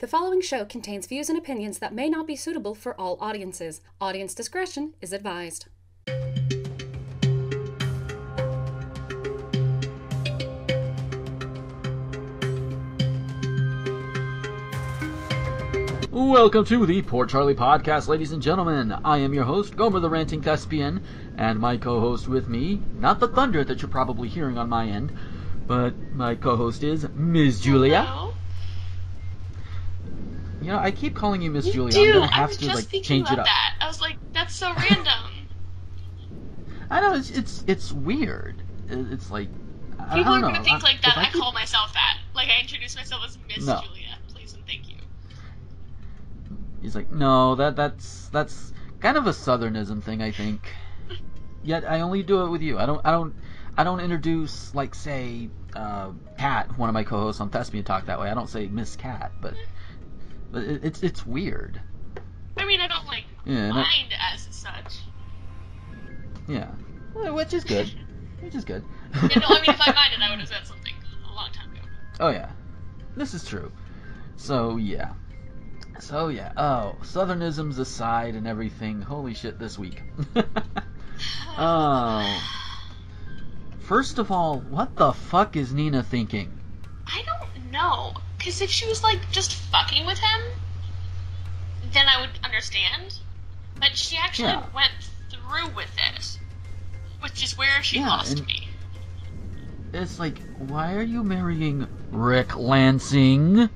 The following show contains views and opinions that may not be suitable for all audiences. Audience discretion is advised. Welcome to the Port Charlie Podcast, ladies and gentlemen. I am your host, Gomer the Ranting Thespian, and my co-host with me, not the thunder that you're probably hearing on my end, but my co-host is Ms. Julia. Hello? You know, I keep calling you Miss You Julia. do. I'm gonna I have was to just like thinking change about it up. that. I was like, that's so random. I know it's it's it's weird. It's like I, People I are gonna think I- like that. I, keep- call myself that. Like I introduce myself as Miss No. Julia. Please and thank you. He's like, no, that that's that's kind of a southernism thing, I think. Yet I only do it with you. I don't I don't I don't introduce like say uh, Kat, one of my co-hosts on Thespian Talk that way. I don't say Miss Cat, but but it, it's it's weird. I mean, I don't like Yeah, I- as such. Yeah, Well, which is good. Which is good. Yeah, no, I mean, if I minded, I would have said something a long time ago. Oh yeah, this is true. So yeah, so yeah. Oh, southernisms aside and everything. Holy shit, this week. oh. First of all, what the fuck is Nina thinking? I don't know. Because if she was like just fucking with him, then I would understand. But she actually Yeah. went through with it, which is where she Yeah, lost me. It's like, why are you marrying Rick Lansing,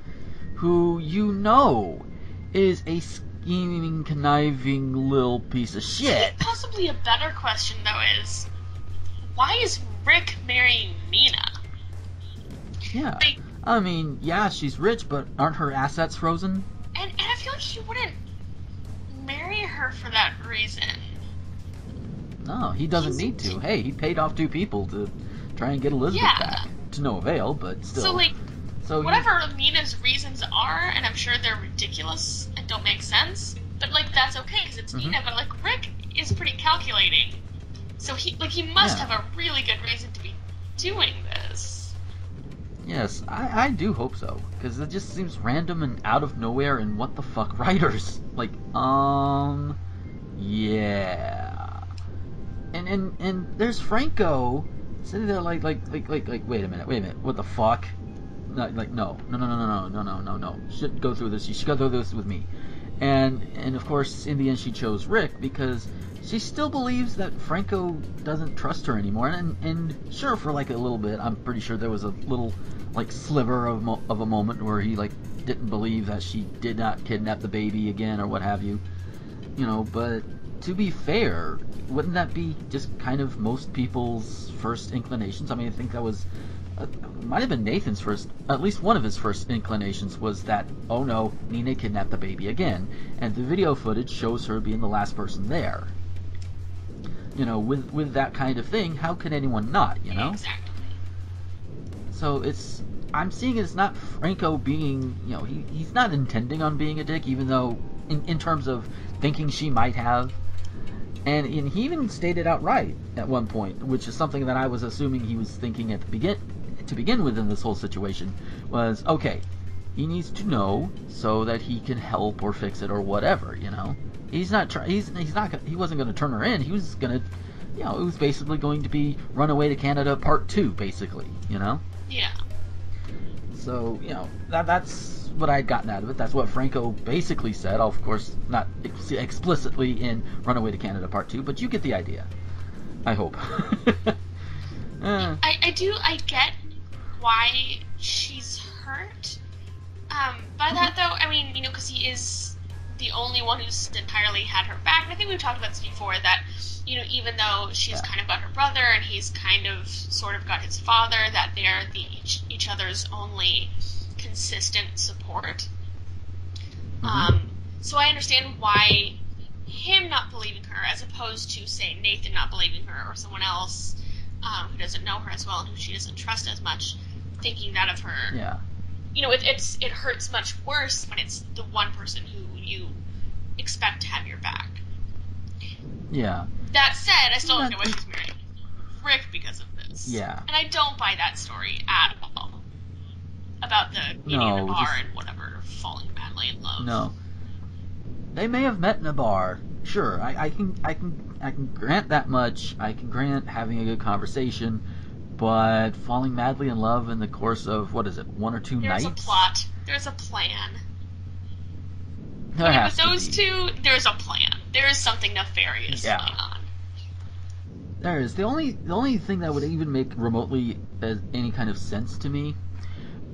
who you know is a scheming, conniving little piece of shit? possibly a better question though is, why is Rick marrying Nina? Yeah. Like, I mean, yeah, she's rich, but aren't her assets frozen? and, and I feel like he wouldn't marry her for that reason. No, he doesn't need to. Hey, he paid off two people to try and get Elizabeth Yeah. back. To no avail, but still. So like, So whatever Nina's reasons are, and I'm sure they're ridiculous and don't make sense, but like that's okay because it's Mhm. Nina. But like Rick is pretty calculating, so he like he must Yeah. have a really good reason to be doing. Yes, I, I do hope so. Because it just seems random and out of nowhere and what the fuck writers. Like, um. Yeah. And and and there's Franco sitting there like like like like like wait a minute, wait a minute, what the fuck? No, like no, no no no no no no no no. Shouldn't go through this. You should go through this with me. And and of course in the end she chose Rick because she still believes that Franco doesn't trust her anymore. And and sure for like a little bit, I'm pretty sure there was a little like sliver of of a moment where he like didn't believe that she did not kidnap the baby again or what have you. You know, but to be fair, wouldn't that be just kind of most people's first inclinations? I mean, I think that was uh, might have been Nathan's first, at least one of his first inclinations was that, oh no, Nina kidnapped the baby again, and the video footage shows her being the last person there. You know, with with that kind of thing, how can anyone not? You know. Exactly. So it's I'm seeing it's not Franco being you know he, he's not intending on being a dick even though in, in terms of thinking she might have and, and he even stated outright at one point which is something that I was assuming he was thinking at the begin to begin with in this whole situation was okay he needs to know so that he can help or fix it or whatever you know he's not try- he's he's not gonna- he wasn't going to turn her in he was going to you know it was basically going to be Runaway to Canada part 2 basically you know Yeah. so, you know, that that's what I'd gotten out of it. That's what Franco basically said. Of course, not ex- explicitly in Runaway to Canada Part 2, but you get the idea. I hope. Uh, I, I do I get why she's hurt. Um, by that though, I mean you know because he is the only one who's entirely had her back. And I think we've talked about this before that you know even though she's kind of got her brother and he's kind of sort of got his father, that they're the each, each other's only consistent support. Mhm. Um, so I understand why him not believing her, as opposed to say Nathan not believing her or someone else um, who doesn't know her as well and who she doesn't trust as much, thinking that of her. yeah. You know, it, it's it hurts much worse when it's the one person who you expect to have your back. Yeah. That said, I still don't know Not- why she's marrying Rick because of this. Yeah. And I don't buy that story at all about the meeting in No, the bar just- and whatever falling back. No. They may have met in a bar. Sure, I, I can I can I can grant that much. I can grant having a good conversation, but falling madly in love in the course of what is it, one or two There's nights? a plot. There's a plan. There has with to those be. two, there's a plan. There is something nefarious Yeah. going on. There is the only the only thing that would even make remotely as any kind of sense to me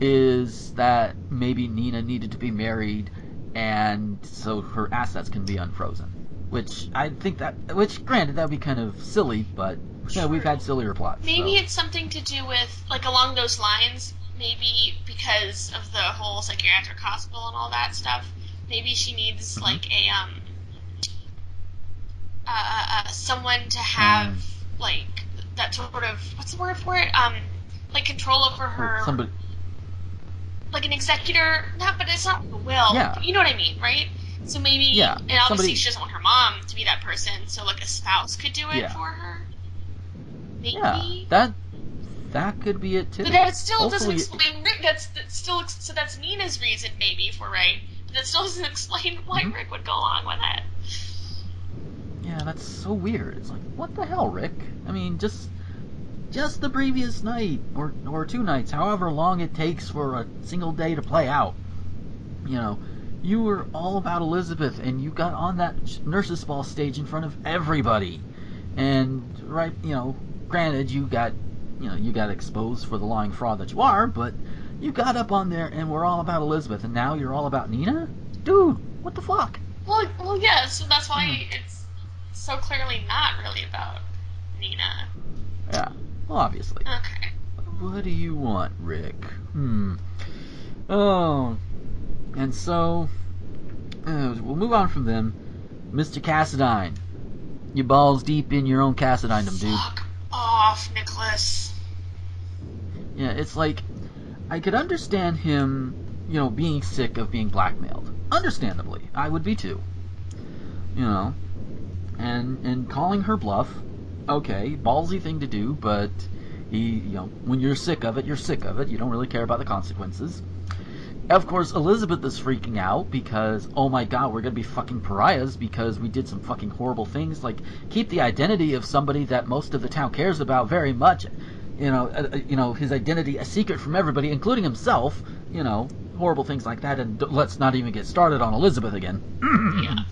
is that maybe Nina needed to be married, and so her assets can be unfrozen. Which I think that, which granted that would be kind of silly, but yeah, we've had sillier plots. Maybe so. it's something to do with, like, along those lines. Maybe because of the whole psychiatric hospital and all that stuff. Maybe she needs Mhm. like a um, uh, uh, someone to have Um. like that sort of what's the word for it? Um, like control over her, somebody. like an executor. Not, but it's not will. Yeah. You know what I mean, right? So maybe, Yeah, and obviously somebody- she doesn't want her mom to be that person. So like a spouse could do it Yeah. for her. Maybe. Yeah, that that could be it too. But that still doesn't Hopefully- explain Rick. That's, that's still so that's Nina's reason, maybe, if we're right. But that still doesn't explain why Mhm. Rick would go along with it. Yeah, that's so weird. It's like, what the hell, Rick? I mean, just just the previous night or or two nights, however long it takes for a single day to play out. You know, you were all about Elizabeth, and you got on that nurses' ball stage in front of everybody. And right, you know, granted, you got you know you got exposed for the lying fraud that you are, but you got up on there and we're all about Elizabeth, and now you're all about Nina, dude. What the fuck? Well, well, yeah. So that's why Hmm. it's so clearly not really about Nina. Yeah, well, obviously. Okay. What do you want, Rick? Hmm. Oh. And so, uh, we'll move on from them. Mr. Cassadine. You balls deep in your own Cassadine, dude. Off, Nicholas. Yeah, it's like, I could understand him, you know, being sick of being blackmailed. Understandably. I would be too. You know. And, and calling her bluff. Okay, ballsy thing to do, but he, you know, when you're sick of it, you're sick of it. You don't really care about the consequences. Of course, Elizabeth is freaking out because, oh my god, we're gonna be fucking pariahs because we did some fucking horrible things. Like, keep the identity of somebody that most of the town cares about very much. You know, uh, uh, you know, his identity a secret from everybody, including himself. You know, horrible things like that. And d- let's not even get started on Elizabeth again. Yeah.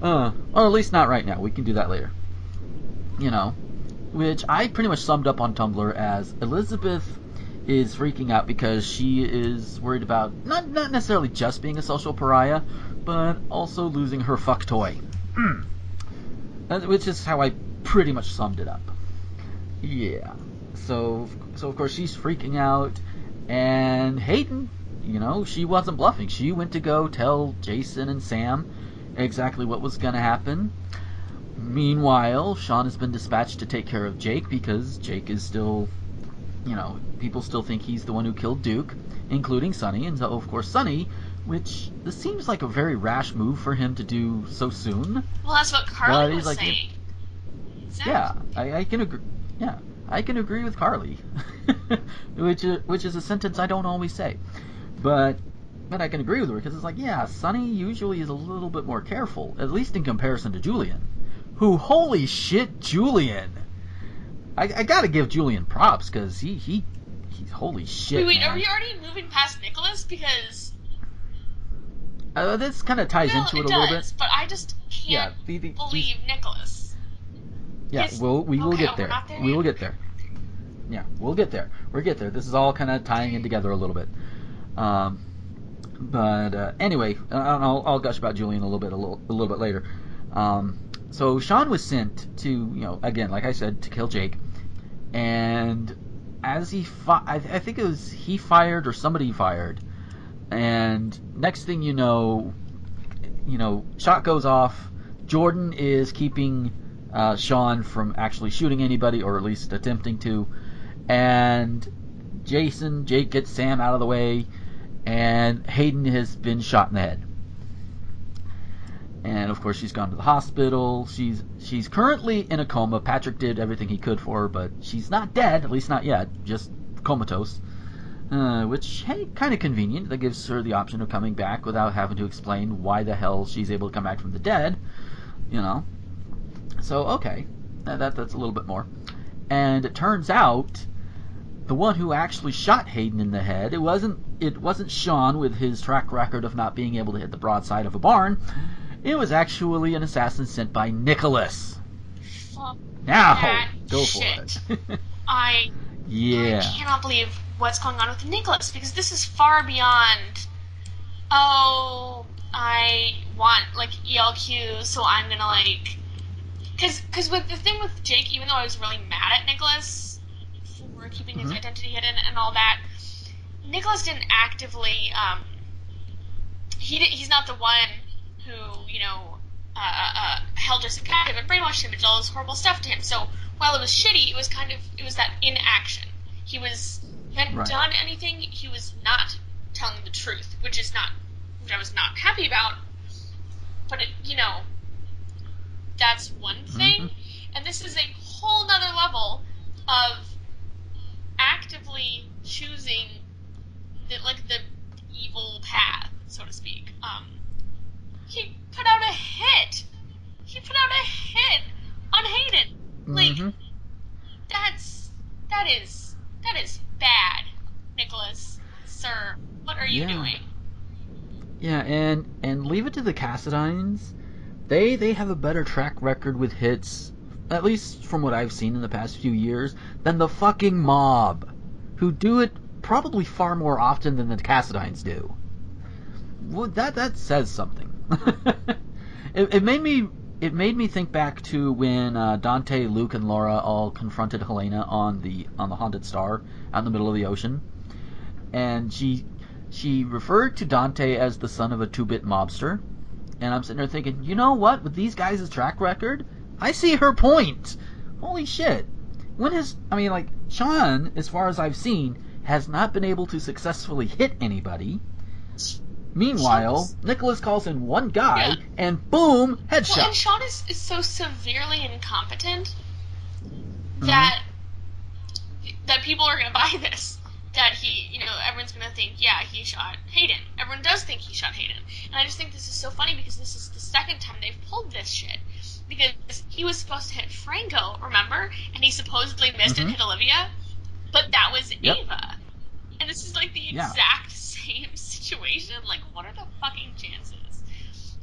Uh, or at least not right now. We can do that later. You know, which I pretty much summed up on Tumblr as Elizabeth is freaking out because she is worried about not not necessarily just being a social pariah, but also losing her fuck toy. Hmm. Which is how I pretty much summed it up. Yeah. So so of course she's freaking out, and Hayden, you know, she wasn't bluffing. She went to go tell Jason and Sam exactly what was going to happen. Meanwhile, Sean has been dispatched to take care of Jake because Jake is still, you know, people still think he's the one who killed Duke, including Sonny, and so of course Sonny, which this seems like a very rash move for him to do so soon. Well, that's what Carly he's was like, saying. Exactly. Yeah, I, I can agree. Yeah, I can agree with Carly, which is, which is a sentence I don't always say, but but I can agree with her because it's like, yeah, Sonny usually is a little bit more careful, at least in comparison to Julian, who holy shit, Julian. I, I gotta give Julian props because he he he's holy shit. Wait, wait, man. are we already moving past Nicholas? Because Uh, this kind of ties well, into it it a little does, bit. but I just can't Yeah, the, the, believe Nicholas. Yeah, Yes. we'll, we will get there. there We will get there. Yeah, we'll get there. We'll get there. This is all kind of tying in together a little bit. Um, but uh, anyway, I'll, I'll gush about Julian a little bit a little, a little bit later. Um, so Sean was sent to you know again, like I said, to kill Jake, and as he fi- I, I think it was he fired or somebody fired, and next thing you know, you know, shot goes off. Jordan is keeping uh, Sean from actually shooting anybody, or at least attempting to. And Jason, Jake gets Sam out of the way, and Hayden has been shot in the head. And of course, she's gone to the hospital. She's she's currently in a coma. Patrick did everything he could for her, but she's not dead, at least not yet. Just comatose. Uh, which, hey, kind of convenient. That gives her the option of coming back without having to explain why the hell she's able to come back from the dead. You know. So okay, that, that that's a little bit more. And it turns out the one who actually shot Hayden in the head, it wasn't it wasn't Sean with his track record of not being able to hit the broadside of a barn. It was actually an assassin sent by Nicholas. Fuck Now, go shit. for it. I yeah. I cannot believe what's going on with Nicholas because this is far beyond. Oh, I want like ELQ, so I'm gonna like, because because with the thing with Jake, even though I was really mad at Nicholas for keeping his Mhm. identity hidden and all that, Nicholas didn't actively. Um, he di- he's not the one who you know uh, uh, uh, held us captive and brainwashed him and did all this horrible stuff to him. So while it was shitty, it was kind of it was that inaction. He was he hadn't Right. done anything. He was not telling the truth, which is not which I was not happy about. But it, you know, that's one thing, and this is a whole nother level of actively choosing the like the evil path, so to speak. Um, he put out a hit. He put out a hit on Hayden. Like Mhm. that's that is that is bad, Nicholas, sir. What are you Yeah. doing? Yeah, and and leave it to the Cassadines. They they have a better track record with hits, at least from what I've seen in the past few years, than the fucking mob, who do it probably far more often than the Cassadines do. Well, that that says something. it, it made me it made me think back to when uh, Dante, Luke, and Laura all confronted Helena on the on the haunted star out in the middle of the ocean, and she she referred to Dante as the son of a two-bit mobster, and I'm sitting there thinking, you know what? With these guys' track record, I see her point. Holy shit! When has I mean, like Sean, as far as I've seen, has not been able to successfully hit anybody. Meanwhile, Sean's- Nicholas calls in one guy, Yeah. and boom, headshot. Well, and. Sean is, is so severely incompetent Mm-hmm. that that people are gonna buy this. That he, you know, everyone's gonna think, yeah, he shot Hayden. Everyone does think he shot Hayden, and I just think this is so funny because this is the second time they've pulled this shit. Because he was supposed to hit Franco, remember, and he supposedly missed and Mhm. hit Olivia, but that was Yep. Ava. And this is like the Yeah. exact same situation. Like, what are the fucking chances?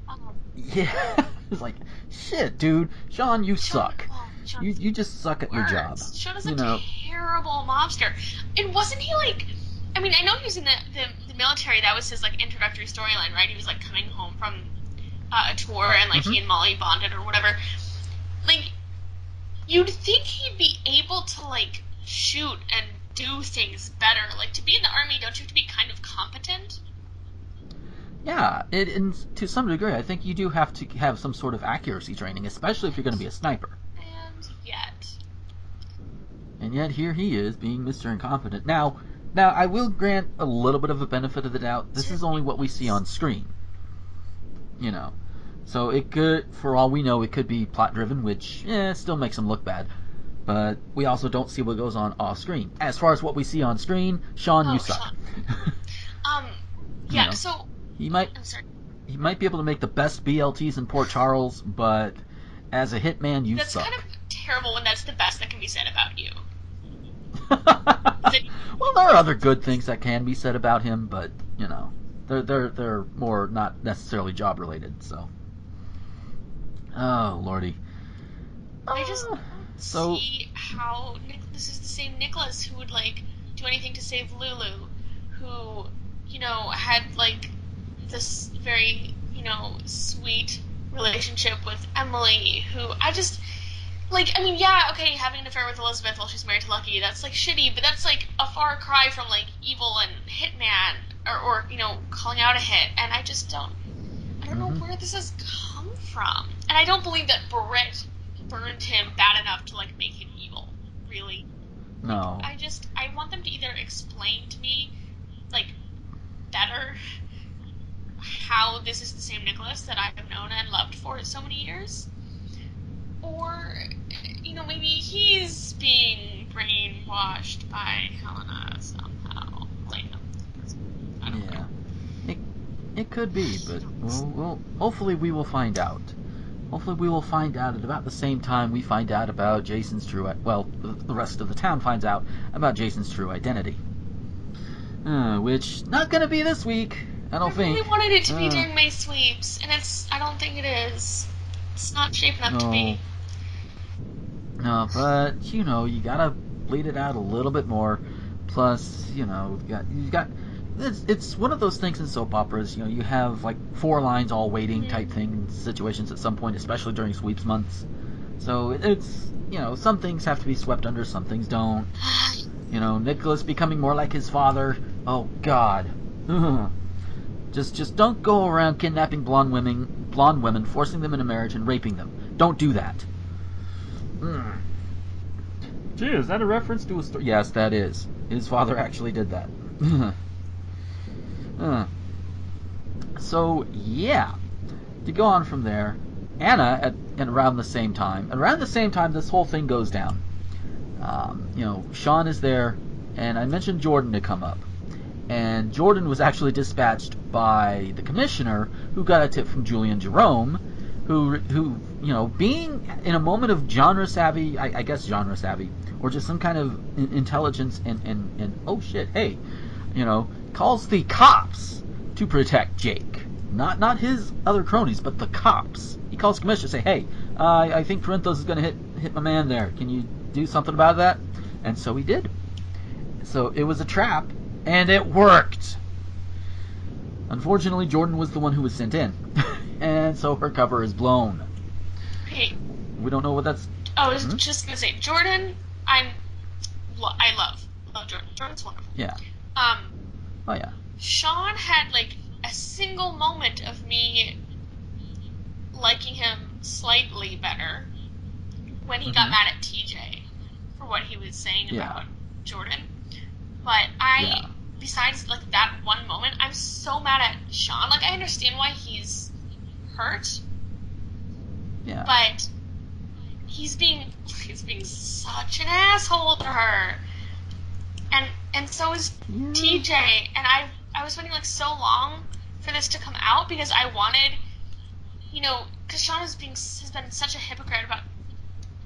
Um, Yeah, it's like shit, dude. Sean, you Sean- suck. oh, You you just suck at your job. Sean is You a know. terrible mobster. And wasn't he like? I mean, I know he was in the, the, the military. That was his like introductory storyline, right? He was like coming home from uh, a tour, and like Mhm. he and Molly bonded or whatever. Like, you'd think he'd be able to like shoot and do things better. Like to be in the army, don't you have to be kind of competent? Yeah, it, and to some degree, I think you do have to have some sort of accuracy training, especially if you're going to be a sniper. And yet, And yet here he is being Mr. Incompetent. Now, now I will grant a little bit of a benefit of the doubt. This is only what we see on screen. You know. So it could, for all we know, it could be plot driven, which eh, still makes him look bad. But we also don't see what goes on off screen. As far as what we see on screen, Sean, Oh, you suck. um, yeah. know. So he might he might be able to make the best BLTs in Port Charles, but as a hitman, you That's suck. kind of terrible when that's the best that can be said about you. well, there are other good things that can be said about him, but you know, they're they're they're more not necessarily job related. So, oh lordy, I just Ah, so see how this is the same Nicholas who would like do anything to save Lulu, who you know had like this very you know sweet relationship with Emily, who I just like. I mean, yeah, okay, having an affair with Elizabeth while she's married to Lucky, that's like shitty, but that's like a far cry from like evil and hitman or or you know calling out a hit, and I just don't. I don't Mhm. know where this has come from, and I don't believe that Britt burned him bad enough to like make him evil. Really, no, I just I want them to either explain to me like better how this is the same Nicholas that I have known and loved for so many years, or you know maybe he's being brainwashed by Helena somehow. Like I don't Yeah. know. It, it could be, but we'll, we'll, hopefully we will find out. Hopefully we will find out at about the same time we find out about Jason's true, well, the the rest of the town finds out about Jason's true identity. Uh, which, not gonna be this week, I don't think. I really wanted it to be Uh. during May sweeps, and it's. I don't think it is. It's not shaping up to be. No, but, you know, you gotta bleed it out a little bit more. Plus, you know, you got you've got it's, it's one of those things in soap operas. You know, you have like four lines all waiting Mhm. type thing in situations at some point, especially during sweeps months. So it- it's you know some things have to be swept under, some things don't. You know, Nicholas becoming more like his father. Oh God. just just don't go around kidnapping blonde women, blonde women, forcing them into marriage and raping them. Don't do that. Mm. Gee, is that a reference to a story? Yes, that is. His father actually did that. Uh. So yeah, to go on from there, Anna at, at around the same time, around the same time this whole thing goes down. Um, you know, Sean is there, and I mentioned Jordan to come up, and Jordan was actually dispatched by the commissioner, who got a tip from Julian Jerome, who who you know, being in a moment of genre savvy, I, I guess genre savvy, or just some kind of intelligence and, and and oh shit, hey, you know, calls the cops to protect Jake. Not not his other cronies, but the cops. He calls commissioner, say, "Hey, uh, I think Corinthos is going to hit hit my man there. Can you do something about that?" And so he did. So it was a trap, and it worked. Unfortunately, Jordan was the one who was sent in, and so her cover is blown. Okay. We don't know what that's. Oh, I was Hmm? just gonna say, Jordan. I'm. Lo- I love. Love Jordan. Jordan's wonderful. Yeah. Um, Oh yeah. Sean had like a single moment of me liking him slightly better when he got Mhm. mad at TJ for what he was saying Yeah. about Jordan. But I, Yeah. besides like that one moment, I'm so mad at Sean. Like I understand why he's hurt, Yeah. but he's being he's being such an asshole to her. And and so is Yeah. TJ. And I I was waiting like so long for this to come out because I wanted, you know, because Sean has being has been such a hypocrite about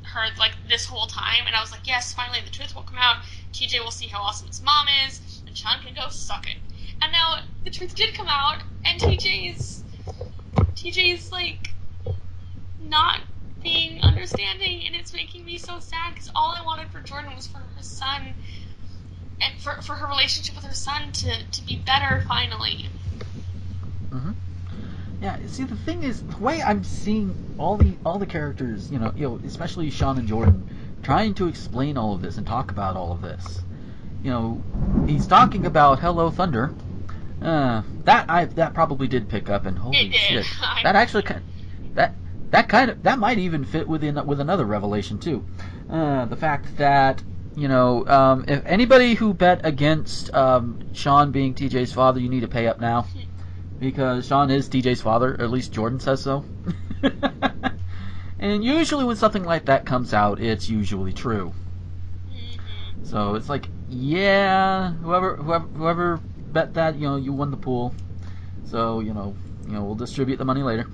her like this whole time, and I was like, yes, finally the truth will come out. TJ will see how awesome his mom is, and Sean can go suck it. And now the truth did come out, and TJ's TJ's like not being understanding, and it's making me so sad because all I wanted for Jordan was for her son and for, for her relationship with her son to, to be better finally. hmm Yeah. See, the thing is, the way I'm seeing all the all the characters, you know, you know, especially Sean and Jordan, trying to explain all of this and talk about all of this. You know, he's talking about Hello Thunder. Uh, that I that probably did pick up, and holy It shit, that actually kind that that kind of that might even fit within with another revelation too. Uh, the fact that you know, um, if anybody who bet against um, Sean being TJ's father, you need to pay up now because Sean is TJ's father, or at least Jordan says so. and usually, when something like that comes out, it's usually true. Mhm. So it's like, yeah, whoever whoever whoever bet that, you know, you won the pool. So you know, you know, we'll distribute the money later.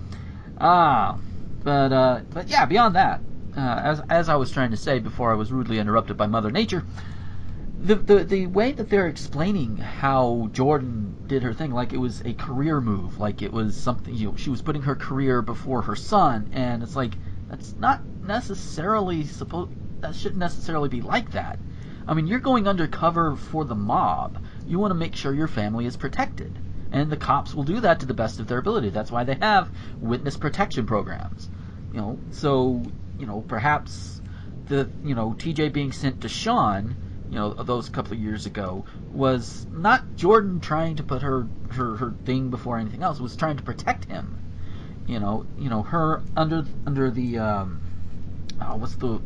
Ah, but uh, but yeah, beyond that, uh, as as I was trying to say before, I was rudely interrupted by Mother Nature. The, the the way that they're explaining how Jordan did her thing, like it was a career move, like it was something you know, she was putting her career before her son, and it's like that's not necessarily supposed that shouldn't necessarily be like that. I mean, you're going undercover for the mob. You want to make sure your family is protected. And the cops will do that to the best of their ability. That's why they have witness protection programs. You know, so, you know, perhaps the, you know, TJ being sent to Sean, you know, those couple of years ago was not Jordan trying to put her her, her thing before anything else, was trying to protect him. You know, you know, her under under the um oh, what's the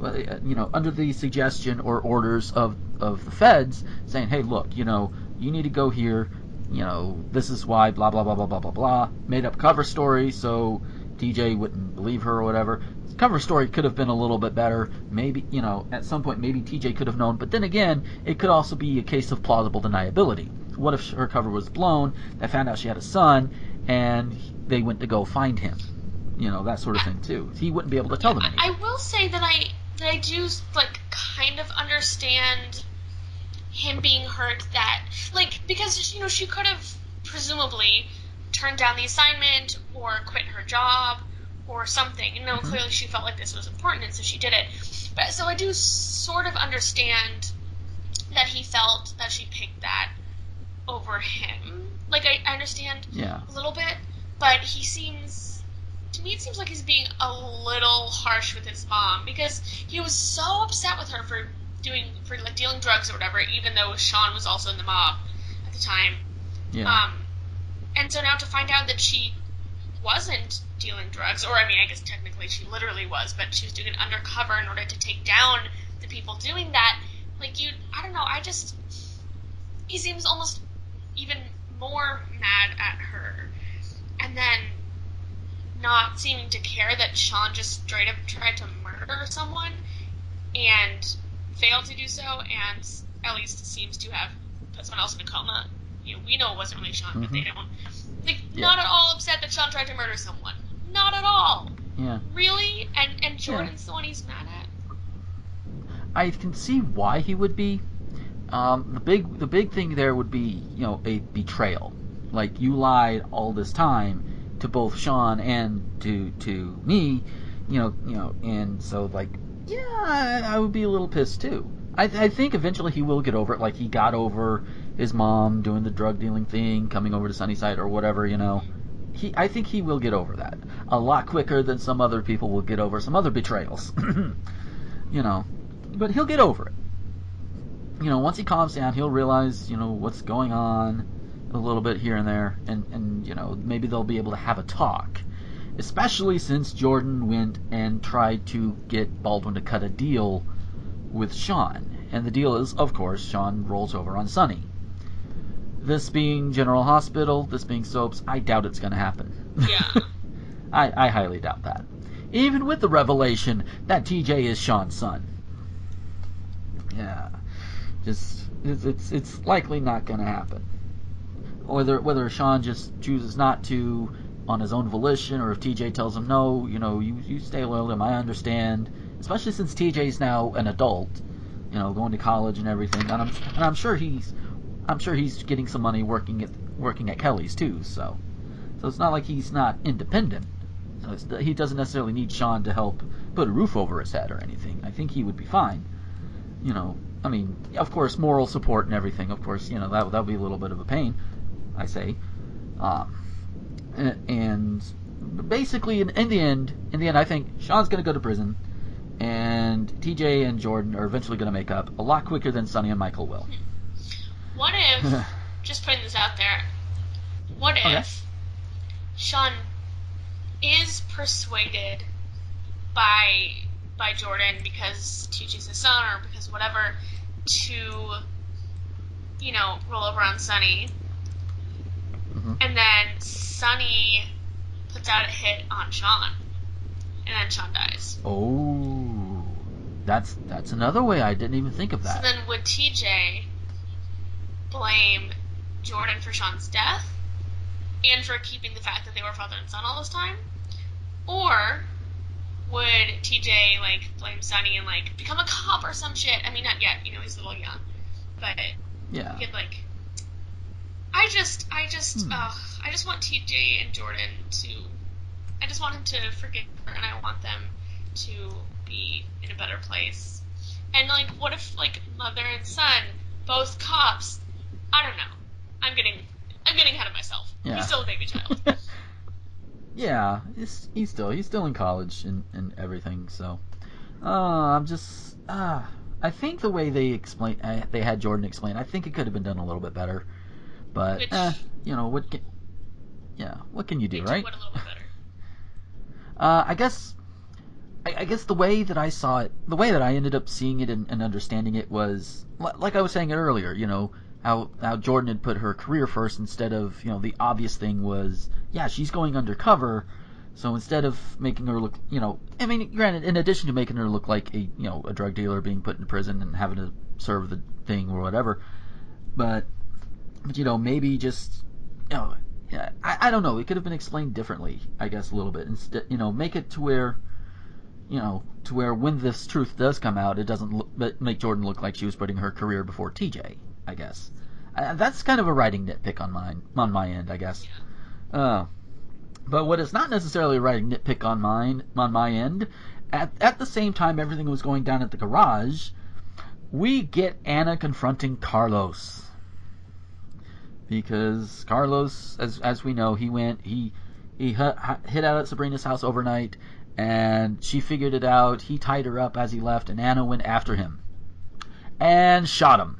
uh, you know, under the suggestion or orders of, of the feds saying, hey, look, you know, you need to go here, you know, this is why, blah, blah, blah, blah, blah, blah, blah. Made up cover story so TJ wouldn't believe her or whatever. Cover story could have been a little bit better. Maybe, you know, at some point, maybe TJ could have known. But then again, it could also be a case of plausible deniability. what if her cover was blown? They found out she had a son, and they went to go find him. You know that sort of thing too. He wouldn't be able to tell them anything. I will say that I that I do like kind of understand him being hurt that like because you know she could have presumably turned down the assignment or quit her job or something. You know, Mhm. clearly she felt like this was important and so she did it. But so I do sort of understand that he felt that she picked that over him. Like I, I understand Yeah. a little bit, but he seems to me it seems like he's being a little harsh with his mom because he was so upset with her for doing for like dealing drugs or whatever, even though Sean was also in the mob at the time. Yeah. Um, and so now to find out that she wasn't dealing drugs, or I mean, I guess technically she literally was, but she was doing it undercover in order to take down the people doing that. Like you, I don't know. I just he seems almost even more mad at her, and then not seeming to care that Sean just straight up tried to murder someone and failed to do so, and at least seems to have put someone else in a coma. You know, we know it wasn't really Sean, but they Mhm. don't. Like, Yeah. not at all upset that Sean tried to murder someone. Not at all. yeah. Really? And and Jordan's the one he's mad at. I can see why he would be. Um, the big the big thing there would be you know a betrayal. Like you lied all this time to both Sean and to to me, you know you know, and so like yeah, I, I would be a little pissed too. I, I think eventually he will get over it. Like he got over his mom doing the drug dealing thing, coming over to Sunnyside or whatever, you know. He, I think he will get over that a lot quicker than some other people will get over some other betrayals. you know, but he'll get over it. You know, once he calms down, he'll realize, you know, what's going on a little bit here and there, and, and you know, maybe they'll be able to have a talk. Especially since Jordan went and tried to get Baldwin to cut a deal with Sean. And the deal is, of course, Sean rolls over on Sonny. This being General Hospital, this being Soaps, I doubt it's going to happen. Yeah. I, I highly doubt that. Even with the revelation that TJ is Sean's son. Yeah. Just it's it's, it's likely not going to happen. Whether whether Sean just chooses not to on his own volition or if TJ tells him no, you know, you you stay loyal to him, I understand. Especially since TJ's now an adult, you know, going to college and everything. And I'm and I'm sure he's I'm sure he's getting some money working at working at Kelly's too, so so it's not like he's not independent. So he doesn't necessarily need Sean to help put a roof over his head or anything. I think he would be fine. You know, I mean, of course, moral support and everything. Of course, you know that that would be a little bit of a pain. I say, um, and, basically, in, in the end, in the end, I think Sean's going to go to prison, and TJ and Jordan are eventually going to make up a lot quicker than Sonny and Michael will. What if, just putting this out there, what if Okay. Sean is persuaded by by Jordan because TJ's his son or because whatever to, you know, roll over on Sonny, Mhm. and then Sonny puts out a hit on Sean, and then Sean dies. Oh, that's that's another way I didn't even think of that. So then would TJ blame Jordan for Sean's death and for keeping the fact that they were father and son all this time? Or would TJ like blame Sonny and like become a cop or some shit? I mean not yet, you know, he's a little young. But yeah. he could like I just I just Hmm. ugh, I just want TJ and Jordan to I just want him to forgive her and I want them to be in a better place. And like what if like mother and son, both cops I don't know. I'm getting I'm getting ahead of myself. Yeah. He's still a baby child. yeah, he's, he's still he's still in college and, and everything. So, uh, I'm just uh, I think the way they explain uh, they had Jordan explain, I think it could have been done a little bit better. But Which- eh, you know what? Can, yeah, what can you do, right? what a little bit better. Uh, I guess, I, I guess the way that I saw it, the way that I ended up seeing it and, and understanding it was, like I was saying it earlier, you know, how how Jordan had put her career first instead of, you know, the obvious thing was, yeah, she's going undercover, so instead of making her look, you know, I mean, granted, in addition to making her look like a, you know, a drug dealer being put in prison and having to serve the thing or whatever, but but you know, maybe just you know, yeah, I, I don't know. It could have been explained differently, I guess, a little bit. Instead, you know, make it to where, you know, to where when this truth does come out, it doesn't look, make Jordan look like she was putting her career before TJ. I guess uh, that's kind of a writing nitpick on mine, on my end, I guess. Uh, but what is not necessarily a writing nitpick on mine, on my end, at at the same time everything was going down at the garage, we get Anna confronting Carlos because Carlos, as as we know, he went he he hid out at Sabrina's house overnight, and she figured it out. He tied her up as he left, and Anna went after him and shot him.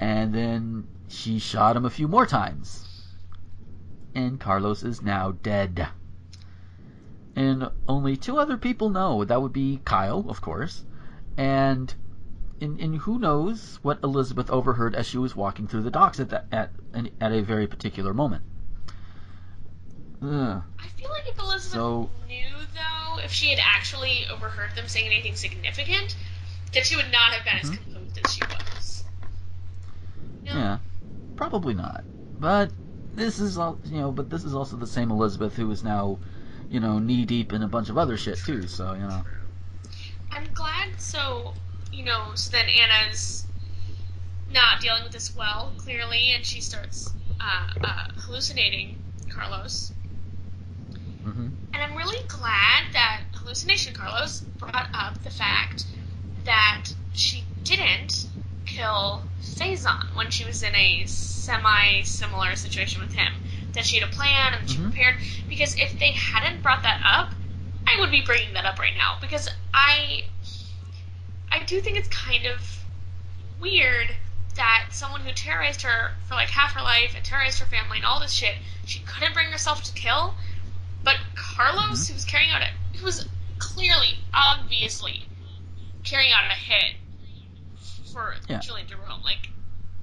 And then she shot him a few more times. And Carlos is now dead. And only two other people know. That would be Kyle, of course, and and, and who knows what Elizabeth overheard as she was walking through the docks at that, at at a very particular moment. Ugh. I feel like if Elizabeth so, knew, though, if she had actually overheard them saying anything significant, that she would not have been mm-hmm. as composed as she was. No? Yeah, probably not. But this is all you know. But this is also the same Elizabeth who is now, you know, knee deep in a bunch of other shit too. So you know. I'm glad. So you know, so then Anna's not dealing with this well, clearly, and she starts uh, uh, hallucinating Carlos. Mm-hmm. And I'm really glad that hallucination Carlos brought up the fact that she didn't kill Faison when she was in a semi-similar situation with him. That she had a plan and she mm-hmm. prepared. Because if they hadn't brought that up, I would be bringing that up right now. Because I I do think it's kind of weird that someone who terrorized her for like half her life and terrorized her family and all this shit, she couldn't bring herself to kill. But Carlos, mm-hmm. who was carrying out a, who was clearly, obviously, carrying out a hit for yeah. Julian Jerome. Like,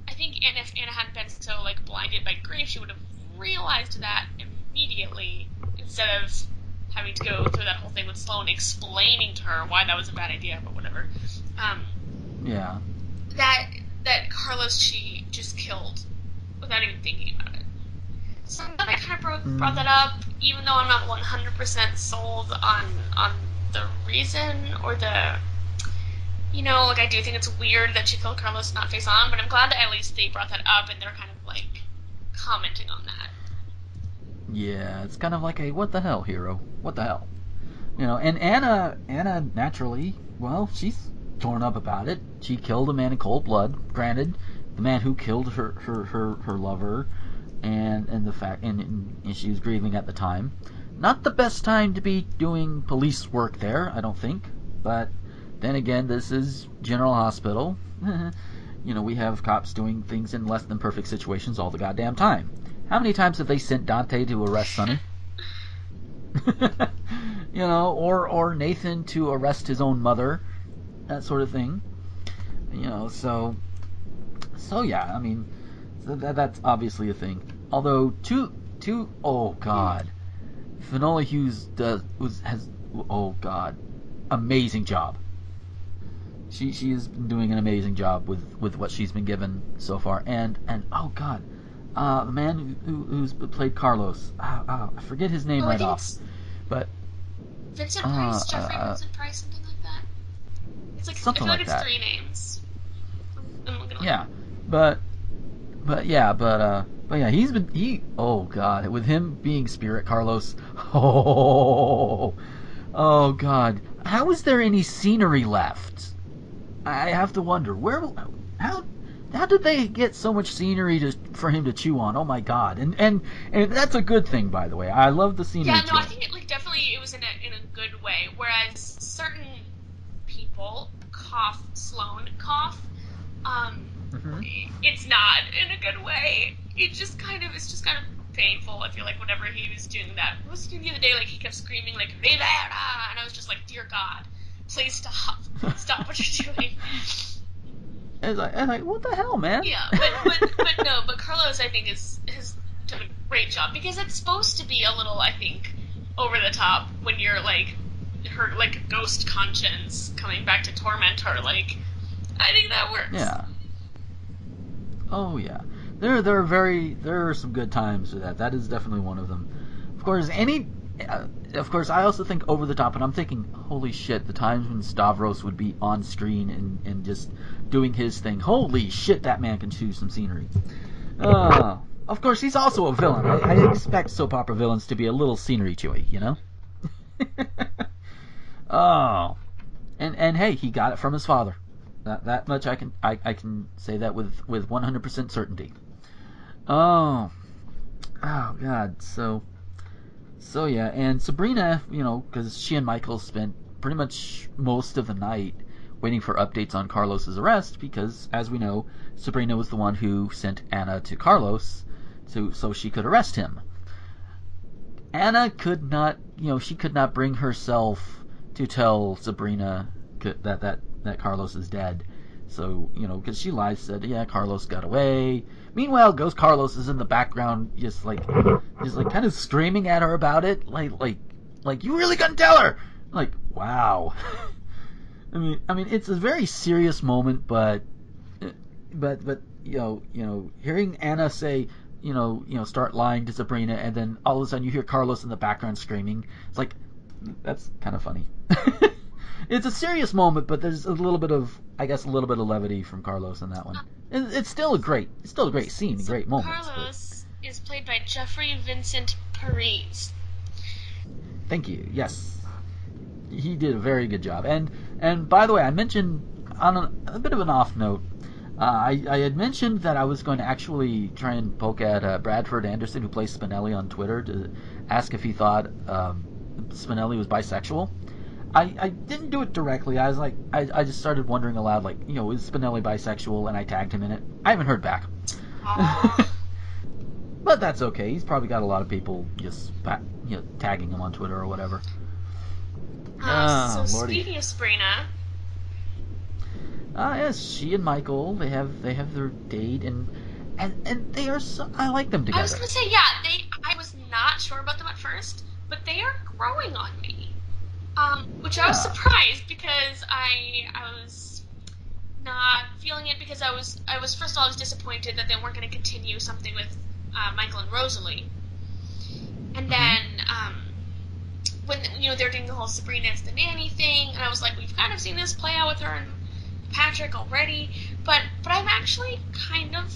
I think Anna, if Anna hadn't been so like blinded by grief, she would have realized that immediately instead of having to go through that whole thing with Sloan explaining to her why that was a bad idea, but whatever. Um, yeah. That that Carlos she just killed without even thinking about it. So I'm I kind of brought, mm. brought that up, even though I'm not 100% sold on on the reason or the you know, like I do think it's weird that she killed Carlos not Faison, but I'm glad that at least they brought that up and they're kind of like commenting on that. Yeah, it's kind of like a what the hell hero. What the hell? You know, and Anna Anna naturally, well, she's torn up about it. She killed a man in cold blood. Granted, the man who killed her her her, her lover, and and the fact and, and she was grieving at the time. Not the best time to be doing police work there, I don't think. But then again, this is General Hospital. you know, we have cops doing things in less than perfect situations all the goddamn time. How many times have they sent Dante to arrest Sonny? you know, or or Nathan to arrest his own mother that sort of thing. You know, so so yeah, I mean, so that, that's obviously a thing. Although two two oh god, Finola Hughes does was has oh god, amazing job. She she has been doing an amazing job with with what she's been given so far, and and oh god, uh, the man who, who's played Carlos, uh, uh, I forget his name oh, right off, but Vincent Price, Jeffrey uh, Vincent Price, something it's like something like, like that. three names. Yeah, but but yeah, but uh, but yeah, he's been he. Oh god, with him being Spirit Carlos. Oh, oh god, how is there any scenery left? I have to wonder where how how did they get so much scenery to for him to chew on? Oh my god, and and and that's a good thing, by the way. I love the scenery. Yeah, no, I think it, like definitely it was in a in a good way. Whereas certain cough Sloan cough. Um, mm-hmm. It's not in a good way. It just kind of it's just kind of painful. I feel like whenever he was doing that, what was he doing the other day? Like he kept screaming like Rivera, and I was just like, dear God, please stop, stop what you're doing. It's like, it's like, what the hell, man? Yeah, but, but, but no, but Carlos, I think, is has done a great job because it's supposed to be a little, I think, over the top when you're like her like ghost conscience coming back to torment her. Like, I think that works. Yeah. Oh yeah, there there are very there are some good times with that. That is definitely one of them. Of course, any. Uh, of course, I also think over the top, and I'm thinking, holy shit, the times when Stavros would be on screen and, and just doing his thing. Holy shit, that man can choose some scenery. Uh, of course, he's also a villain. I, I expect soap opera villains to be a little scenery chewy, you know? oh. And and hey, he got it from his father. That that much I can I, I can say that with with 100% certainty. Oh. Oh god. So so yeah, and Sabrina, you know, cuz she and Michael spent pretty much most of the night waiting for updates on Carlos's arrest because as we know, Sabrina was the one who sent Anna to Carlos to so she could arrest him. Anna could not, you know, she could not bring herself to tell Sabrina that that that Carlos is dead. So you know, because she lies, said, "Yeah, Carlos got away." Meanwhile, Ghost Carlos is in the background, just like, just like kind of screaming at her about it, like, like, like you really couldn't tell her. Like, wow. I mean, I mean, it's a very serious moment, but, but, but, you know, you know, hearing Anna say, you know, you know, start lying to Sabrina, and then all of a sudden you hear Carlos in the background screaming. It's like, that's kind of funny. it's a serious moment, but there's a little bit of, I guess, a little bit of levity from Carlos in that one. It's still a great, it's still a great scene, so great moment. Carlos but... is played by Jeffrey Vincent Parise. Thank you. Yes, he did a very good job. And and by the way, I mentioned on a, a bit of an off note. Uh, I, I had mentioned that I was going to actually try and poke at uh, Bradford Anderson, who plays Spinelli on Twitter, to ask if he thought um, Spinelli was bisexual. I, I didn't do it directly. I was like, I, I just started wondering aloud, like, you know, is Spinelli bisexual? And I tagged him in it. I haven't heard back. but that's okay. He's probably got a lot of people just you know, tagging him on Twitter or whatever. Uh, oh, so Lordy. speaking of Sabrina. Ah, uh, yes, she and Michael, they have they have their date and and and they are so I like them together. I was gonna say, yeah, they I was not sure about them at first, but they are growing on me. Um, which I was surprised because I I was not feeling it because I was I was first of all I was disappointed that they weren't going to continue something with uh, Michael and Rosalie, and mm-hmm. then um, when you know they're doing the whole Sabrina is the nanny thing, and I was like, we've kind of seen this play out with her and Patrick already, but but I'm actually kind of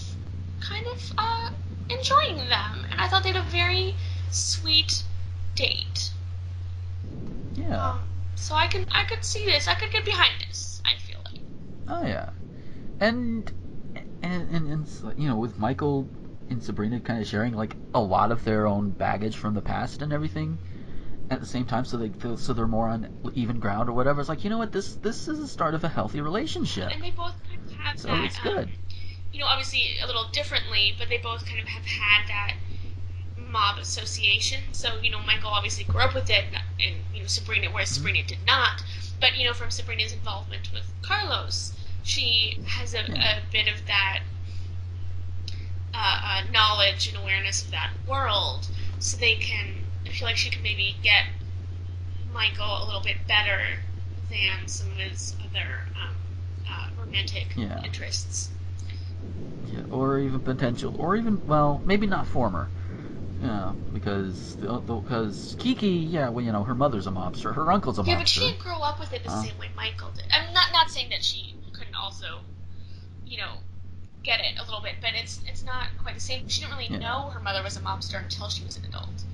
kind of uh, enjoying them, and I thought they had a very sweet date. Yeah. Um, so I can I could see this. I could get behind this. I feel like. Oh yeah, and and and, and you know with Michael and Sabrina kind of sharing like a lot of their own baggage from the past and everything at the same time so they so they're more on even ground or whatever it's like you know what this this is the start of a healthy relationship and they both kind of have so that, it's good um, you know obviously a little differently but they both kind of have had that mob association. So you know, Michael obviously grew up with it, and you know Sabrina, whereas mm-hmm. Sabrina did not. But you know, from Sabrina's involvement with Carlos, she has a, a bit of that uh, uh, knowledge and awareness of that world, so they can. I feel like she can maybe get Michael a little bit better than some of his other um, uh, romantic yeah. interests. Yeah, or even potential, or even well, maybe not former, yeah, because because Kiki, yeah, well, you know, her mother's a mobster, her uncle's a yeah, mobster. Yeah, but she didn't grow up with it the uh, same way Michael did. I'm not not saying that she couldn't also, you know, get it a little bit, but it's it's not quite the same. She didn't really yeah. know her mother was a mobster until she was an adult.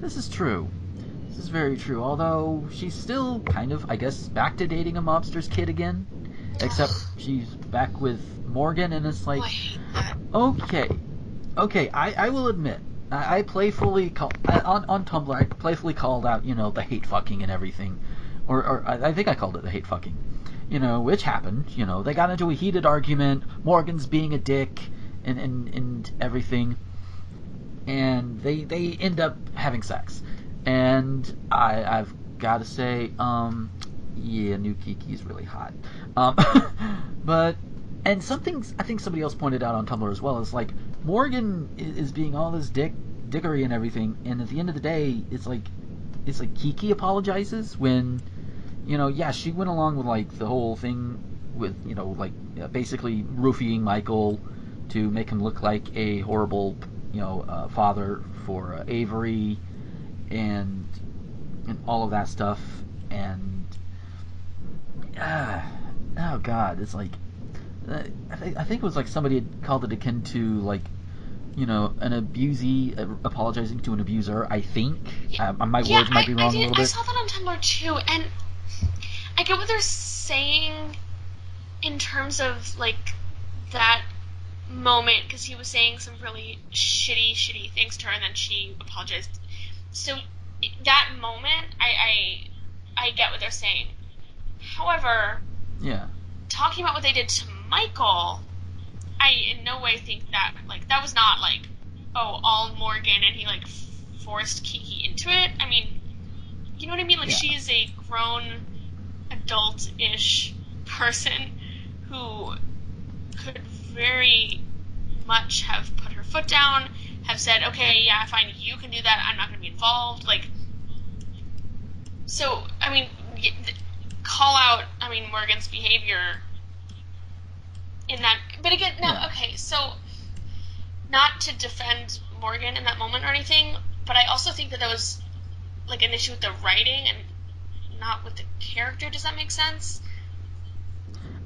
This is true. This is very true. Although she's still kind of, I guess, back to dating a mobster's kid again, except she's back with Morgan, and it's like, oh, okay, okay, I, I will admit, I, I playfully call, on on Tumblr. I playfully called out, you know, the hate fucking and everything, or or I, I think I called it the hate fucking, you know, which happened. You know, they got into a heated argument. Morgan's being a dick, and and and everything, and they they end up having sex, and I I've got to say, um, yeah, new Kiki's really hot, um, but and something I think somebody else pointed out on Tumblr as well is like Morgan is being all this dick dickery and everything, and at the end of the day, it's like it's like Kiki apologizes when you know, yeah, she went along with like the whole thing with you know like basically roofing Michael to make him look like a horrible, you know, uh, father for uh, Avery, and and all of that stuff, and uh, oh god, it's like uh, I, think, I think it was like somebody had called it akin to like you know an abusee uh, apologizing to an abuser. I think uh, my yeah, words might I, be wrong I, did, a little I saw that on Tumblr too, and I get what they're saying in terms of like that moment because he was saying some really shitty, shitty things to her, and then she apologized. So that moment, I I, I get what they're saying. However, Yeah, talking about what they did to Michael, I in no way think that like that was not like oh all Morgan and he like forced Kiki into it. I mean, you know what I mean? Like Yeah. she is a grown adult-ish person who could very much have put her foot down, have said, okay, yeah, fine, you can do that. I'm not going to be involved. Like, so I mean, call out. I mean, Morgan's behavior in that. But again, no, Yeah. okay, so not to defend Morgan in that moment or anything, but I also think that that was like an issue with the writing and not with the character. Does that make sense?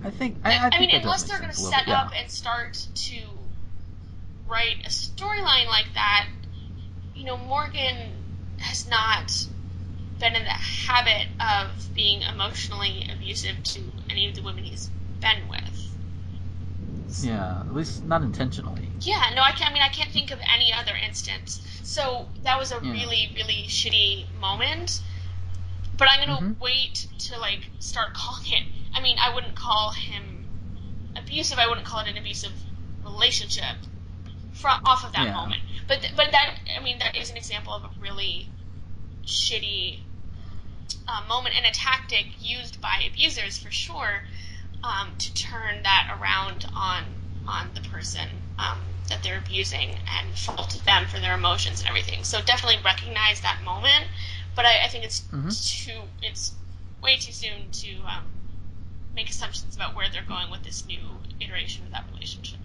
I think I, I, think mean, unless they're going to sense a little set bit, yeah. up and start to write a storyline like that, you know, Morgan has not been in the habit of being emotionally abusive to any of the women he's been with. Yeah, at least not intentionally. Yeah, no, I can't. I mean, I can't think of any other instance. So that was a Yeah. really, really shitty moment. But I'm gonna Mhm. wait to like start calling it. I mean, I wouldn't call him abusive. I wouldn't call it an abusive relationship from off of that Yeah. moment. But th- but that I mean that is an example of a really shitty uh, moment and a tactic used by abusers for sure um, to turn that around on on the person um, that they're abusing and fault them for their emotions and everything. So definitely recognize that moment, but I, I think it's Mhm. too it's way too soon to um, make assumptions about where they're going with this new iteration of that relationship.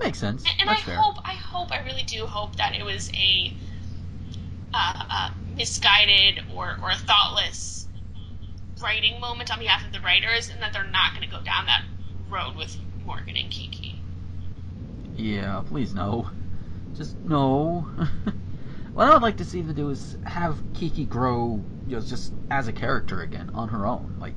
Makes sense. And, and I fair. hope, I hope, I really do hope that it was a uh, uh, misguided or, or a thoughtless writing moment on behalf of the writers, and that they're not going to go down that road with Morgan and Kiki. Yeah, please no. Just no. what I would like to see them do is have Kiki grow, you know, just as a character again on her own. Like,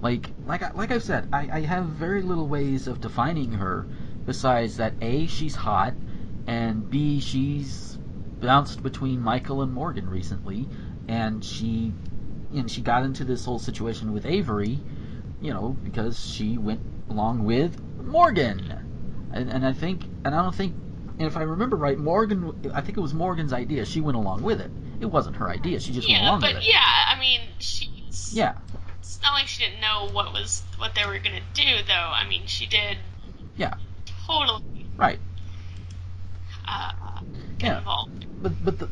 like, like, I, like I've said, I, I have very little ways of defining her besides that a she's hot, and b she's bounced between Michael and Morgan recently, and she, and she got into this whole situation with Avery, you know, because she went along with Morgan and, and I think, and I don't think, and if I remember right, Morgan, I think it was Morgan's idea. She went along with it. It wasn't her idea. She just went along with it. But yeah, I mean, she's. Yeah, It's not like she didn't know what was what they were going to do, though. I mean, she did yeah, totally right. uh, get Yeah. involved. But but the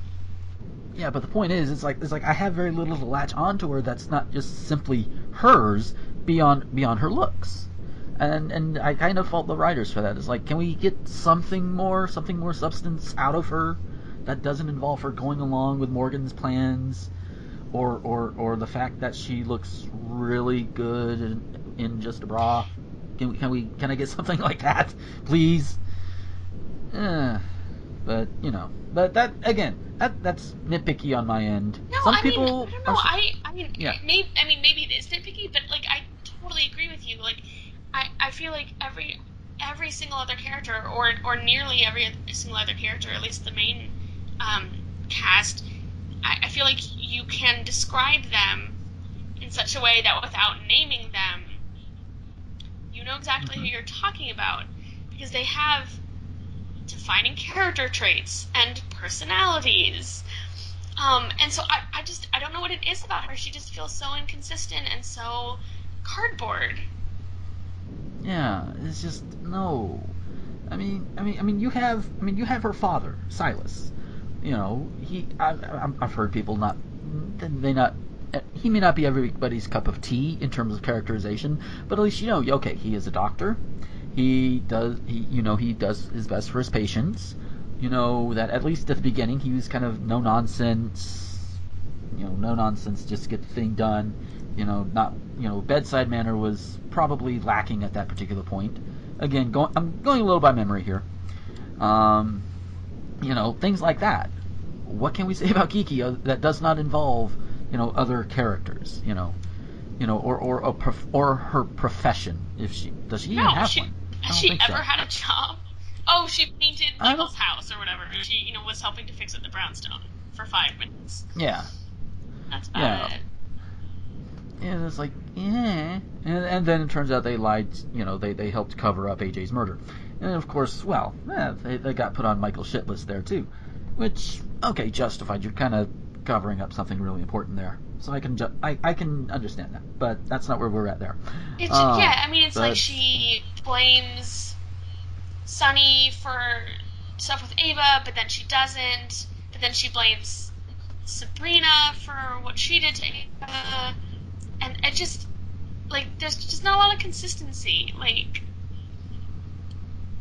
yeah, but the point is, it's like it's like I have very little to latch onto her. That's not just simply hers beyond beyond her looks. And and I kind of fault the writers for that. It's like, can we get something more, something more substance out of her that doesn't involve her going along with Morgan's plans, or or or the fact that she looks really good in, in just a bra. Can we can we can I get something like that, please? Eh, but you know, but that again, that that's nitpicky on my end. No, Some I people mean, I don't know. are- I, I mean, Yeah. maybe, I mean, maybe it is nitpicky, but like, I totally agree with you. Like, I, I feel like every, every single other character, or, or nearly every single other character, at least the main, um, cast, I, I feel like you can describe them in such a way that without naming them, you know exactly who Mhm. you're talking about because they have defining character traits and personalities. Um, and so I, I just I don't know what it is about her. She just feels so inconsistent and so cardboard. Yeah, it's just no. I mean, I mean, I mean, you have, I mean, you have her father, Silas. You know, he, I, I've heard people not, they not, he may not be everybody's cup of tea in terms of characterization, but at least you know, okay, he is a doctor. He does he you know he does his best for his patients. You know that at least at the beginning he was kind of no nonsense, you know no nonsense, just get the thing done. You know not you know bedside manner was probably lacking at that particular point. Again, going I'm going a little by memory here. Um, you know things like that. What can we say about Kiki uh, that does not involve you know other characters? You know you know, or or a prof- or her profession. If she does she even No, have she, one? Has she ever so. had a job? Oh, she painted Michael's house or whatever. She, you know, was helping to fix up the brownstone for five minutes. Yeah, That's about Yeah. it. and it's like yeah, and and then it turns out they lied. You know, they they helped cover up AJ's murder, and of course, well, yeah, they they got put on Michael's shit list there too, which okay, justified. You're kind of covering up something really important there, so I can ju- I I can understand that, but that's not where we're at there. It's, Um, yeah, I mean, it's like she blames Sonny for stuff with Ava, but then she doesn't. But then she blames Sabrina for what she did to Ava, and it just like there's just not a lot of consistency. Like,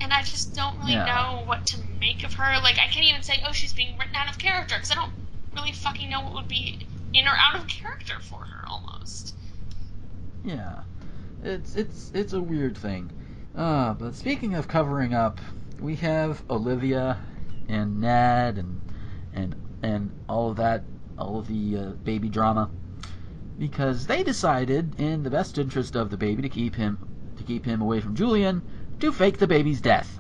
and I just don't really Yeah. know what to make of her. Like, I can't even say, oh, she's being written out of character because I don't really fucking know what would be in or out of character for her almost. Yeah, it's it's it's a weird thing. Uh, but speaking of covering up, we have Olivia and Ned and and and all of that, all of the uh, baby drama, because they decided, in the best interest of the baby, to keep him to keep him away from Julian, to fake the baby's death.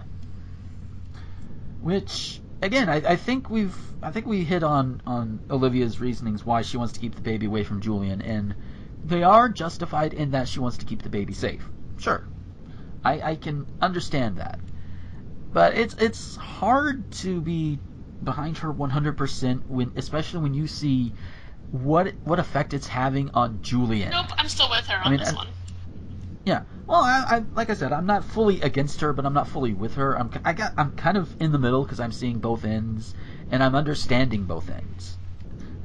Which again, I, I think we've I think we hit on on Olivia's reasonings why she wants to keep the baby away from Julian, and they are justified in that she wants to keep the baby safe. Sure, I, I can understand that, but it's it's hard to be behind her 100% when, especially when you see what what effect it's having on Julian. Nope, I'm still with her on mean, this I- one. Yeah. Well, I, I like I said, I'm not fully against her, but I'm not fully with her. I'm I got I'm kind of in the middle because I'm seeing both ends and I'm understanding both ends.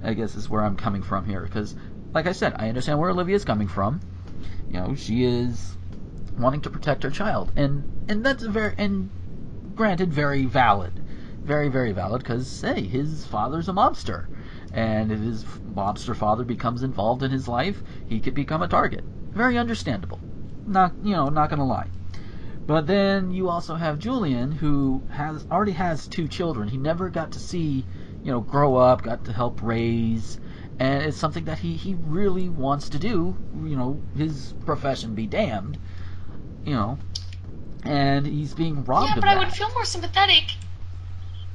I guess is where I'm coming from here because, like I said, I understand where Olivia's coming from. You know, she is wanting to protect her child, and and that's a very and granted very valid, very very valid because hey, his father's a mobster, and if his mobster father becomes involved in his life, he could become a target. Very understandable. Not you know, not gonna lie. But then you also have Julian, who has already has two children. He never got to see, you know, grow up, got to help raise, and it's something that he he really wants to do. You know, his profession be damned. You know, and he's being robbed Yeah, of but I would feel more sympathetic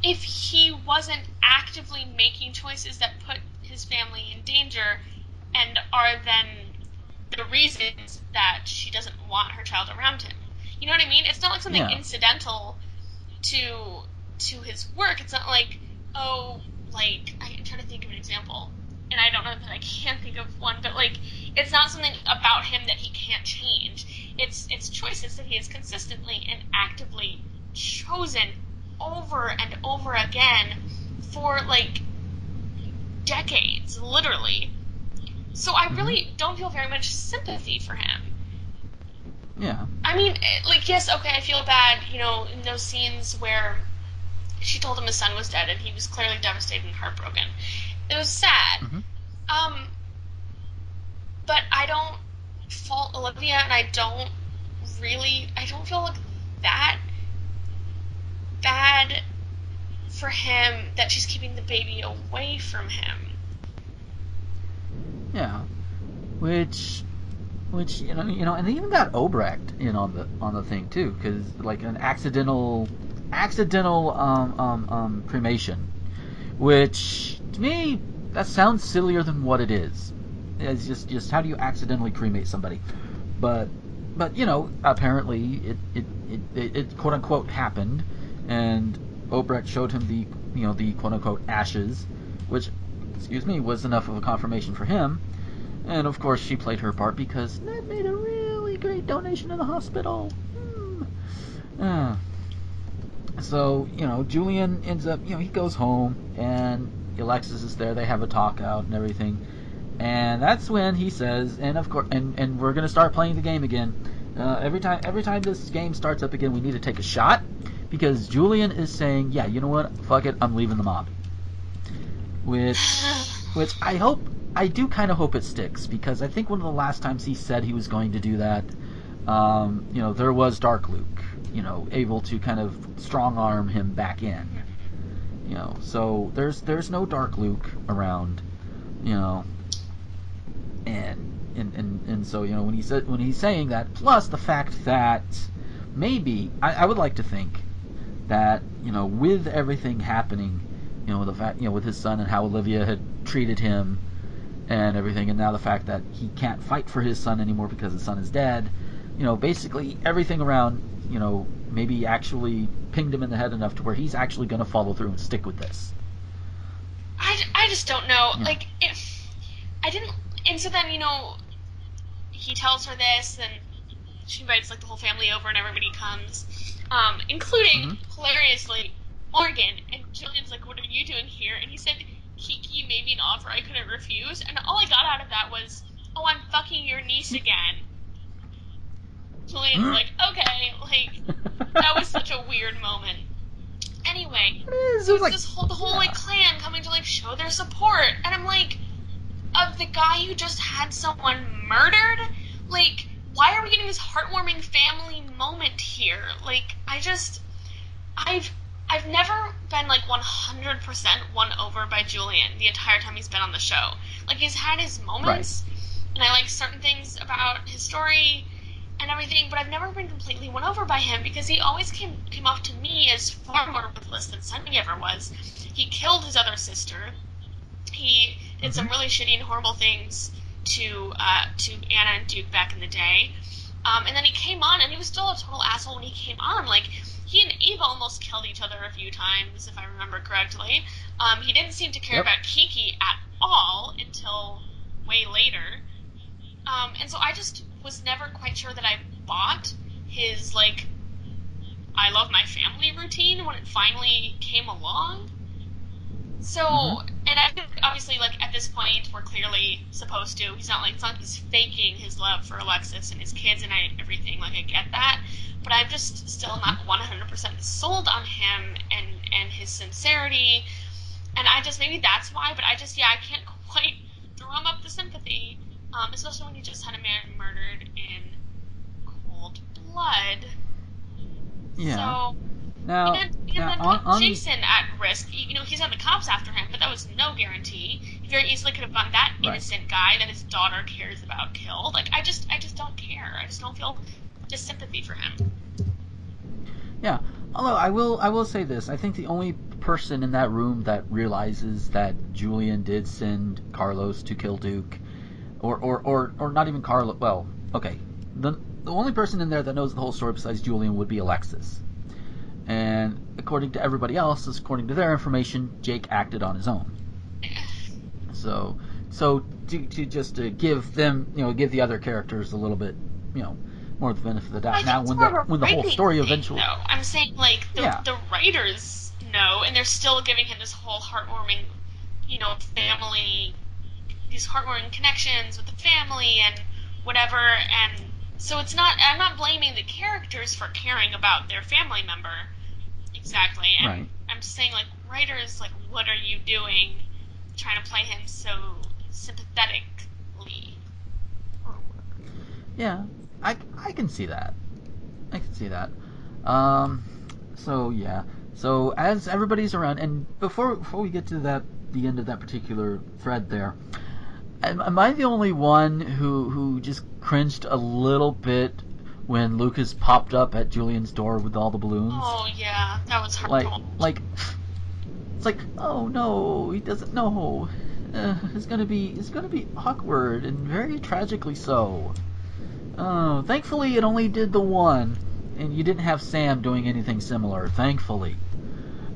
if he wasn't actively making choices that put his family in danger and are then the reasons that she doesn't want her child around him. You know what I mean? It's not like something Yeah. incidental to to his work. It's not like, oh, like I'm trying to think of an example. And I don't know that I can think of one, but like it's not something about him that he can't change. It's it's choices that he has consistently and actively chosen over and over again for like decades, literally. So I really don't feel very much sympathy for him. yeah, I mean, eh, like, yes, okay, I feel bad, you know, in those scenes where she told him his son was dead and he was clearly devastated and heartbroken. It was sad. Mhm. Um, but I don't fault Olivia and I don't really, I don't feel like that bad for him that she's keeping the baby away from him. Yeah. Which, which you know, you know, and they even got Obrecht in on the on the thing too, because like an accidental, accidental um um um cremation, which to me that sounds sillier than what it is. It's just just how do you accidentally cremate somebody? But but you know apparently it it it, it, it quote unquote happened, and Obrecht showed him the you know the quote unquote ashes, which excuse me was enough of a confirmation for him. And of course she played her part because Ned made a really great donation to the hospital. Hmm. Uh, so, you know, Julian ends up, you know, he goes home and Alexis is there. They have a talk out and everything. And that's when he says, and of course, and, and we're going to start playing the game again. Uh, every time every time this game starts up again, we need to take a shot because Julian is saying, "Yeah, you know what? Fuck it, I'm leaving the mob." Which, which I hope, I do kind of hope it sticks because I think one of the last times he said he was going to do that, um, you know, there was Dark Luke, you know, able to kind of strong arm him back in. You know, so there's there's no Dark Luke around, you know, and and, and, and so you know when he said when he's saying that, plus the fact that maybe I, I would like to think that you know with everything happening, you know the fact you know with his son and how Olivia had treated him and everything, and now the fact that he can't fight for his son anymore because his son is dead, you know basically everything around you know maybe actually pinged him in the head enough to where he's actually going to follow through and stick with this. I, I just don't know. Yeah. Like, if I didn't, and so then you know, he tells her this, and she invites like the whole family over, and everybody comes, um, including Mhm. hilariously Morgan. And Julian's like, "What are you doing here?" And he said, "Kiki made me an offer I couldn't refuse." And all I got out of that was, "Oh, I'm fucking your niece again." Julian's like, "Okay," like that was such a weird moment. Anyway, It so was it's like- this whole the whole like clan coming to like show their support, and I'm like, of the guy who just had someone murdered, like, why are we getting this heartwarming family moment here? Like, I just, I've. I've never been like 100% won over by Julian the entire time he's been on the show. Like he's had his moments, and I like certain things about his story and everything, but I've never been completely won over by him because he always came came off to me as far more ruthless than Sonny ever was. He killed his other sister. He did some Mhm. really shitty and horrible things to uh, to Anna and Duke back in the day. Um, and then he came on, and he was still a total asshole when he came on. Like he and Eva almost killed each other a few times, if I remember correctly. Um, he didn't seem to care Yep. about Kiki at all until way later. Um, and so I just was never quite sure that I bought his like I love my family routine when it finally came along. So, Mhm. and I think obviously like at this point we're clearly supposed to. He's not like it's not he's faking his love for Alexis and his kids and I, everything. Like I get that, but I'm just still not 100% sold on him and and his sincerity. And I just maybe that's why, but I just yeah I can't quite drum up the sympathy, um, especially when you just had a man murdered in cold blood. Yeah. So now, and, and now then on, put on Jason at risk. You know, he's had the cops after him, but that was no guarantee. He very easily could have gotten that Right. innocent guy that his daughter cares about killed. Like, I just, I just don't care. I just don't feel just sympathy for him. Yeah. Although I will, I will say this: I think the only person in that room that realizes that Julian did send Carlos to kill Duke, or or or, or not even Carlos. Well, okay. The the only person in there that knows the whole story besides Julian would be Alexis. And according to everybody else, according to their information, Jake acted on his own. So, so to, to just to give them, you know, give the other characters a little bit, you know, more of the benefit of the doubt. Now, when the when the whole story eventually, though. I'm saying like the Yeah. the writers know, and they're still giving him this whole heartwarming, you know, family, these heartwarming connections with the family and whatever. And so it's not. I'm not blaming the characters for caring about their family member exactly. And Right. I'm just saying like writers, like what are you doing, trying to play him so sympathetically? Yeah, I, I can see that. I can see that. Um, so yeah. So as everybody's around, and before before we get to that the end of that particular thread there, am, am I the only one who who just cringed a little bit when Lucas popped up at Julian's door with all the balloons? Oh yeah, that was hard. like like it's like oh no he doesn't know. Uh, it's gonna be it's gonna be awkward and very tragically so. Oh thankfully it only did the one and you didn't have sam doing anything similar thankfully.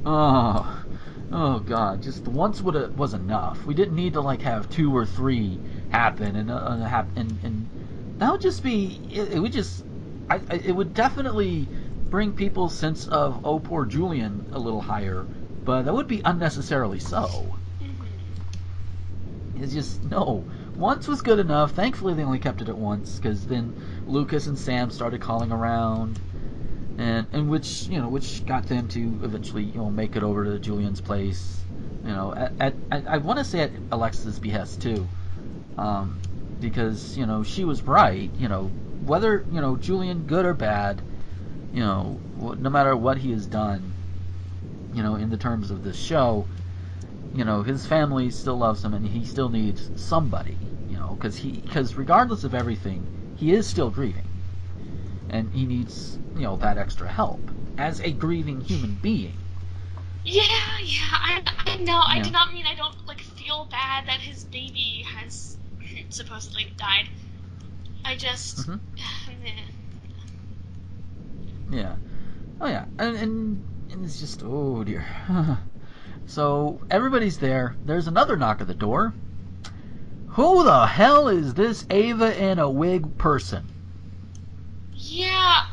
Oh oh god just the once would was enough. We didn't need to like have two or three happen and uh, and, and and that would just be it, it would just I, I it would definitely bring people's sense of oh poor Julian a little higher, but that would be unnecessarily so. Mhm. It's just no. once was good enough. Thankfully, they only kept it at once because then Lucas and Sam started calling around, and and which you know which got them to eventually you know make it over to Julian's place. You know, at, at, at I want to say at Alexa's behest too, um, because you know she was right. You know, whether you know Julian good or bad, you know, no matter what he has done, you know, in the terms of this show, you know, his family still loves him, and he still needs somebody, you know, because he because regardless of everything, he is still grieving, and he needs you know that extra help as a grieving human being. Yeah, yeah, I, I know. I Yeah. did not mean I don't like feel bad that his baby has supposedly died. I just, Mhm. meh. Yeah. Oh yeah, and and, and it's just oh dear. so everybody's there. There's another knock at the door. Who the hell is this Ava in a wig person? yeah,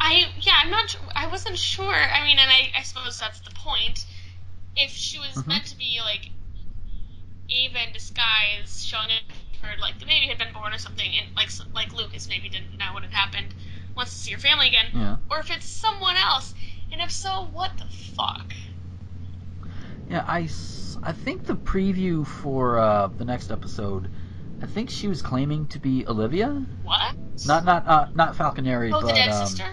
I yeah, I'm not. I wasn't sure. I mean, and I, I suppose that's the point. If she was Mhm. meant to be like Ava in disguise, showing it for like the baby had been born or something, and like like Lucas maybe didn't know what had happened, wants to see your family again, Yeah. or if it's someone else, and if so, what the fuck? Yeah, I, I think the preview for uh, the next episode, I think she was claiming to be Olivia. What? Not not uh, not Falconeri, Oh, but the dead um, sister.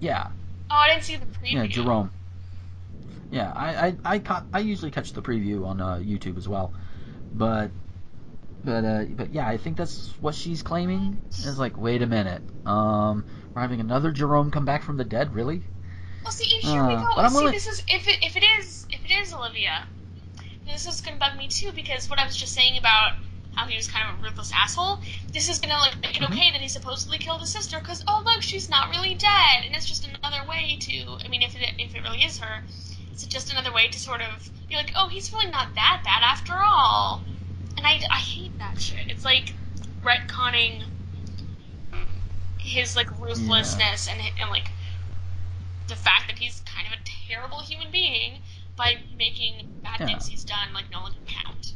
yeah, Oh, I didn't see the preview. yeah, Jerome. Yeah, I I I, caught, I usually catch the preview on uh, YouTube as well, but but uh, but yeah, I think that's what she's claiming. It's like, wait a minute, um, we're having another Jerome come back from the dead, really? Well, see, here we Uh, go. but I'm see, willing- this is if it if it is if it is Olivia, this is gonna bug me too because what I was just saying about how he was kind of a ruthless asshole. This is gonna like make it Mhm. okay that he supposedly killed his sister because oh look, she's not really dead, and it's just another way to. I mean, if it if it really is her, it's just another way to sort of be like, oh, he's really not that bad after all. And I I hate that shit. It's like retconning his like ruthlessness and and like the fact that he's kind of a terrible human being by making bad Yeah. things he's done like no longer count.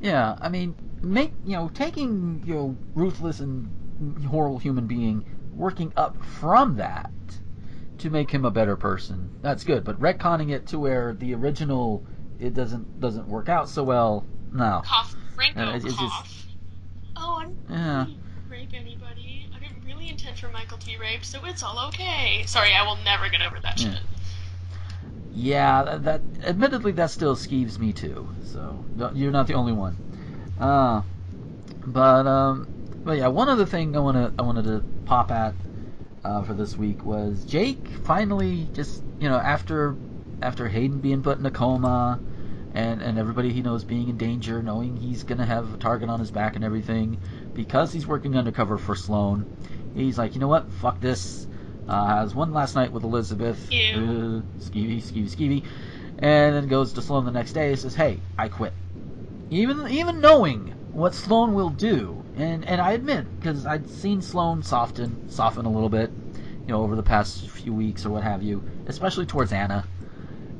Yeah, I mean, make you know, taking you know, ruthless and horrible human being, working up from that to make him a better person. That's good, but retconning it to where the original it doesn't doesn't work out so well. No. Cough, Franco, Uh, it's- it's just- cough. Oh, I didn't Yeah. really rape anybody. I didn't really intend for Michael to be raped, so it's all okay. Sorry, I will never get over that Yeah. shit. Yeah, that, that admittedly that still skeeves me too. So don't- you're not the only one. Uh, but um, but yeah, one other thing I wanna I wanted to pop at uh, for this week was Jake finally just you know after after Hayden being put in a coma and and everybody he knows being in danger, knowing he's gonna have a target on his back and everything, because he's working undercover for Sloan, he's like, you know what, fuck this. Uh, has one last night with Elizabeth. Ew. Uh, skeevy, skeevy, skeevy. And then goes to Sloan the next day and says, hey, I quit. Even even knowing what Sloan will do, and, and I admit, because I'd seen Sloan soften, soften a little bit, you know, over the past few weeks or what have you, especially towards Anna.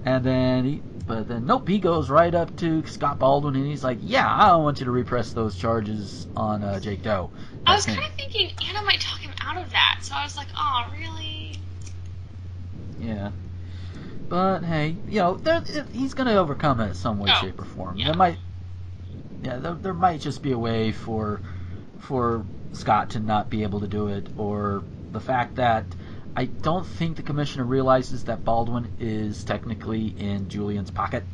And then, he, but then, nope, he goes right up to Scott Baldwin and he's like, yeah, I don't want you to repress those charges on uh, Jake Doe. I was kind of thinking Anna might talk him out of that, so I was like, oh, really? Yeah. But hey, you know, there, he's going to overcome it some way, Oh, shape, or form. yeah. There might, yeah, there, there might just be a way for for Scott to not be able to do it, or the fact that I don't think the commissioner realizes that Baldwin is technically in Julian's pocket.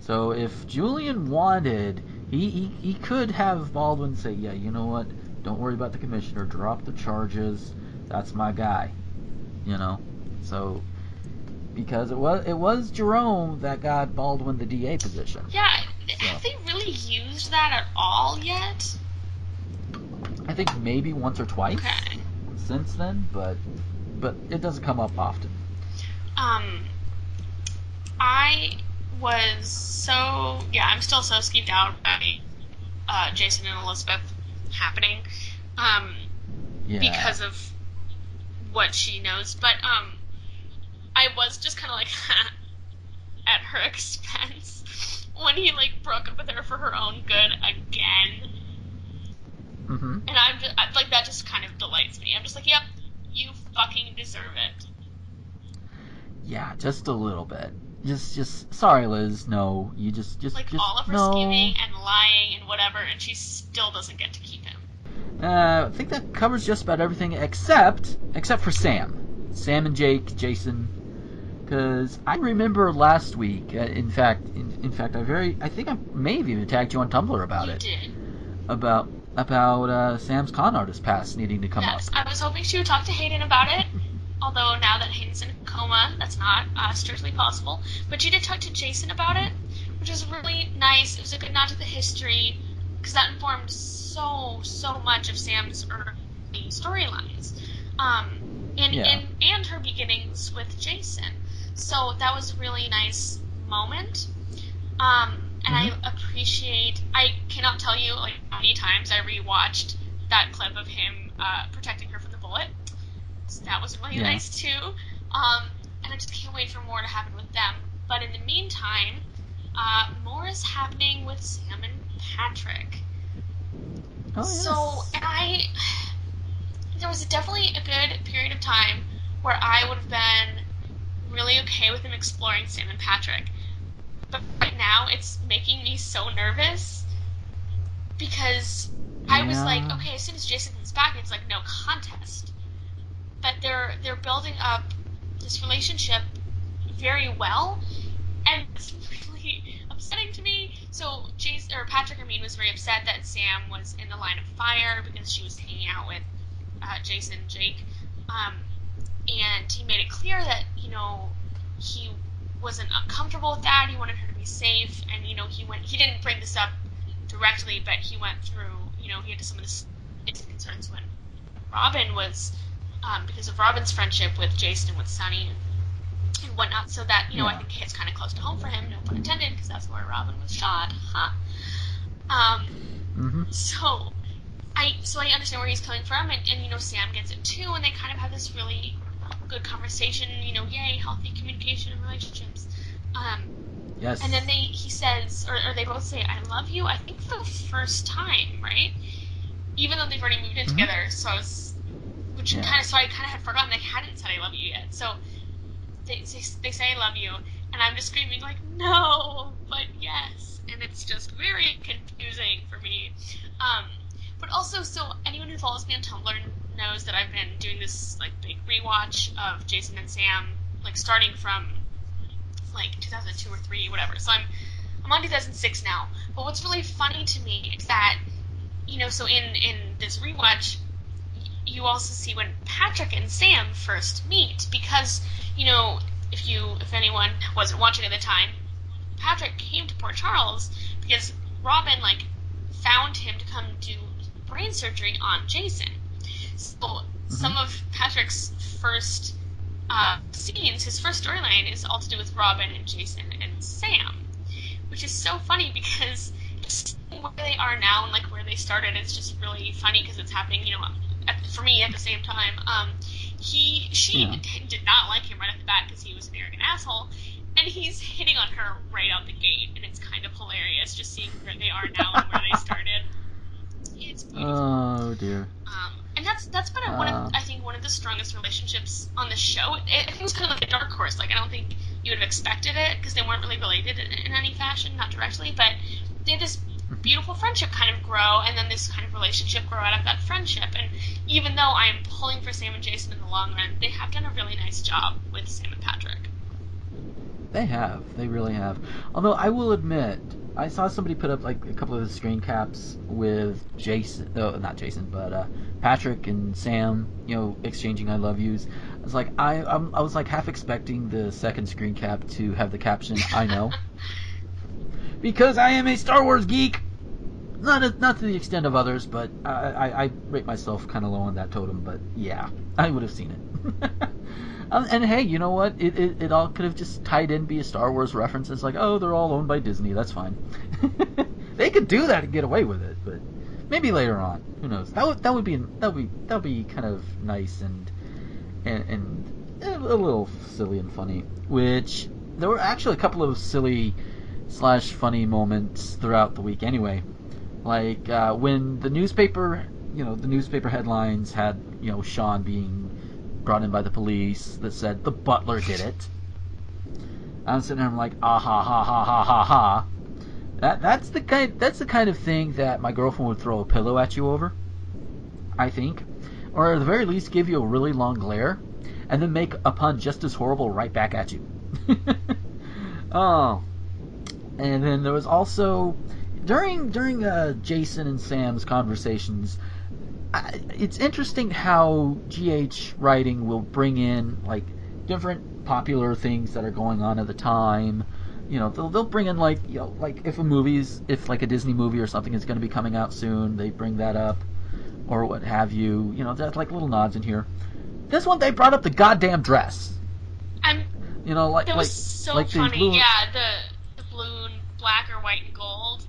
So if Julian wanted, he, he, he could have Baldwin say, yeah, you know what, don't worry about the commissioner, drop the charges, that's my guy, you know. So because it was it was Jerome that got Baldwin the DA position. Yeah, have they really used that at all yet? I think maybe once or twice Okay. Since then, but but it doesn't come up often. Um, I was so yeah, I'm still so skeeved out by uh, Jason and Elizabeth happening, um, Yeah. because of what she knows. But um, I was just kind of like at her expense when he like broke up with her for her own good again. Mm-hmm. And I'm just I, like that just kind of delights me. I'm just like, yep, you fucking deserve it. Yeah, just a little bit. Just, just sorry, Liz. No, you just, just, Like just all of her no. scheming and lying and whatever, and she still doesn't get to keep him. Uh, I think that covers just about everything except, except for Sam, Sam and Jake, Jason. Because I remember last week, uh, in fact, in, in fact, I very, I think I may have even tagged you on Tumblr about you it, did. about about uh, Sam's con artist pass needing to come Yes, up. I was hoping she would talk to Hayden about it. Although now that Hayden's in a coma, that's not uh, strictly possible. But she did talk to Jason about it, which was really nice. It was a good nod to the history because that informed so so much of Sam's early storylines, um, and Yeah. and and her beginnings with Jason. So that was a really nice moment. Um, and I appreciate. I cannot tell you like how many times I rewatched that clip of him uh, protecting her from the bullet. So that was really Yeah. nice too. Um, and I just can't wait for more to happen with them. But in the meantime, uh, more is happening with Sam and Patrick. Oh, yes. So, and I, there was definitely a good period of time where I would have been really okay with him exploring Sam and Patrick. But right now, it's making me so nervous because I was like, okay, as soon as Jason comes back, it's like no contest. But they're they're building up this relationship very well, and it's really upsetting to me. So Jason or Patrick, mean, was very upset that Sam was in the line of fire because she was hanging out with uh, Jason, Jake, um, and he made it clear that you know he wasn't comfortable with that. He wanted her to be safe, and you know he went. He didn't bring this up directly, but he went through. You know, he had some of his concerns when Robin was um, because of Robin's friendship with Jason and with Sonny and, and whatnot. So that you know, I think hits kind of close to home for him. No pun intended, because that's where Robin was shot. Huh. Um. hmm So, I so I understand where he's coming from, and, and you know Sam gets it too, and they kind of have this really good conversation. You know, yay, healthy communication and relationships. Um, Yes. and then they he says, or, or they both say, "I love you." I think for the first time, right? Even though they've already moved in Mhm. together, so I was, which Yeah. kind of so I kind of had forgotten they hadn't said "I love you" yet. So they, they they say "I love you," and I'm just screaming like, "No!" But yes, and it's just very confusing for me. Um, but also, so anyone who follows me on Tumblr knows that I've been doing this like big rewatch of Jason and Sam, like starting from like 2002 or three, whatever. So I'm I'm on 2006 now. But what's really funny to me is that you know, so in in this rewatch, you also see when Patrick and Sam first meet because you know if you if anyone wasn't watching at the time, Patrick came to Port Charles because Robin like found him to come do brain surgery on Jason. So some of Patrick's first uh, scenes, his first storyline is all to do with Robin and Jason and Sam, which is so funny because just where they are now and like where they started, it's just really funny because it's happening, you know, at, for me at the same time. Um, he, she Yeah. did, did not like him right off the bat because he was an arrogant asshole, and he's hitting on her right out the gate, and it's kind of hilarious just seeing where they are now and where they started. It's beautiful. Oh dear. Um, and that's that's been one Uh. of I think one of the strongest relationships on the show. It, I think it was kind of like a dark horse. Like I don't think you would have expected it because they weren't really related in, in any fashion, not directly, but they had this beautiful friendship kind of grow, and then this kind of relationship grow out of that friendship. And even though I am pulling for Sam and Jason in the long run, they have done a really nice job with Sam and Patrick. They have. They really have. Although I will admit, I saw somebody put up like a couple of the screen caps with Jason, oh, not Jason, but uh, Patrick and Sam, you know, exchanging "I love yous." I was like, I, I'm, I was like half expecting the second screen cap to have the caption "I know," because I am a Star Wars geek. Not a, not to the extent of others, but I, I, I rate myself kind of low on that totem. But yeah, I would have seen it. um, and hey, you know what? It, it, it all could have just tied in, be a Star Wars reference. It's like, oh, they're all owned by Disney. That's fine. they could do that and get away with it, but maybe later on. Who knows? That would that would be that would be that would be kind of nice and and and a little silly and funny. Which there were actually a couple of silly slash funny moments throughout the week anyway. Like uh, when the newspaper, you know, the newspaper headlines had, you know, Shawn being brought in by the police that said the butler did it. I'm sitting there, I'm like, ah ha ha ha ha ha ha. That that's the kind that's the kind of thing that my girlfriend would throw a pillow at you over. I think, or at the very least, give you a really long glare, and then make a pun just as horrible right back at you. oh, and then there was also during during uh, Jason and Sam's conversations. It's interesting how GH writing will bring in like different popular things that are going on at the time. You know, they'll, they'll bring in like you know like if a movie's if like a Disney movie or something is going to be coming out soon, they bring that up or what have you. You know, that's like little nods in here. This one they brought up the goddamn dress. And You know, like that like was so like the funny. blue- Yeah, the the blue and black or white and gold.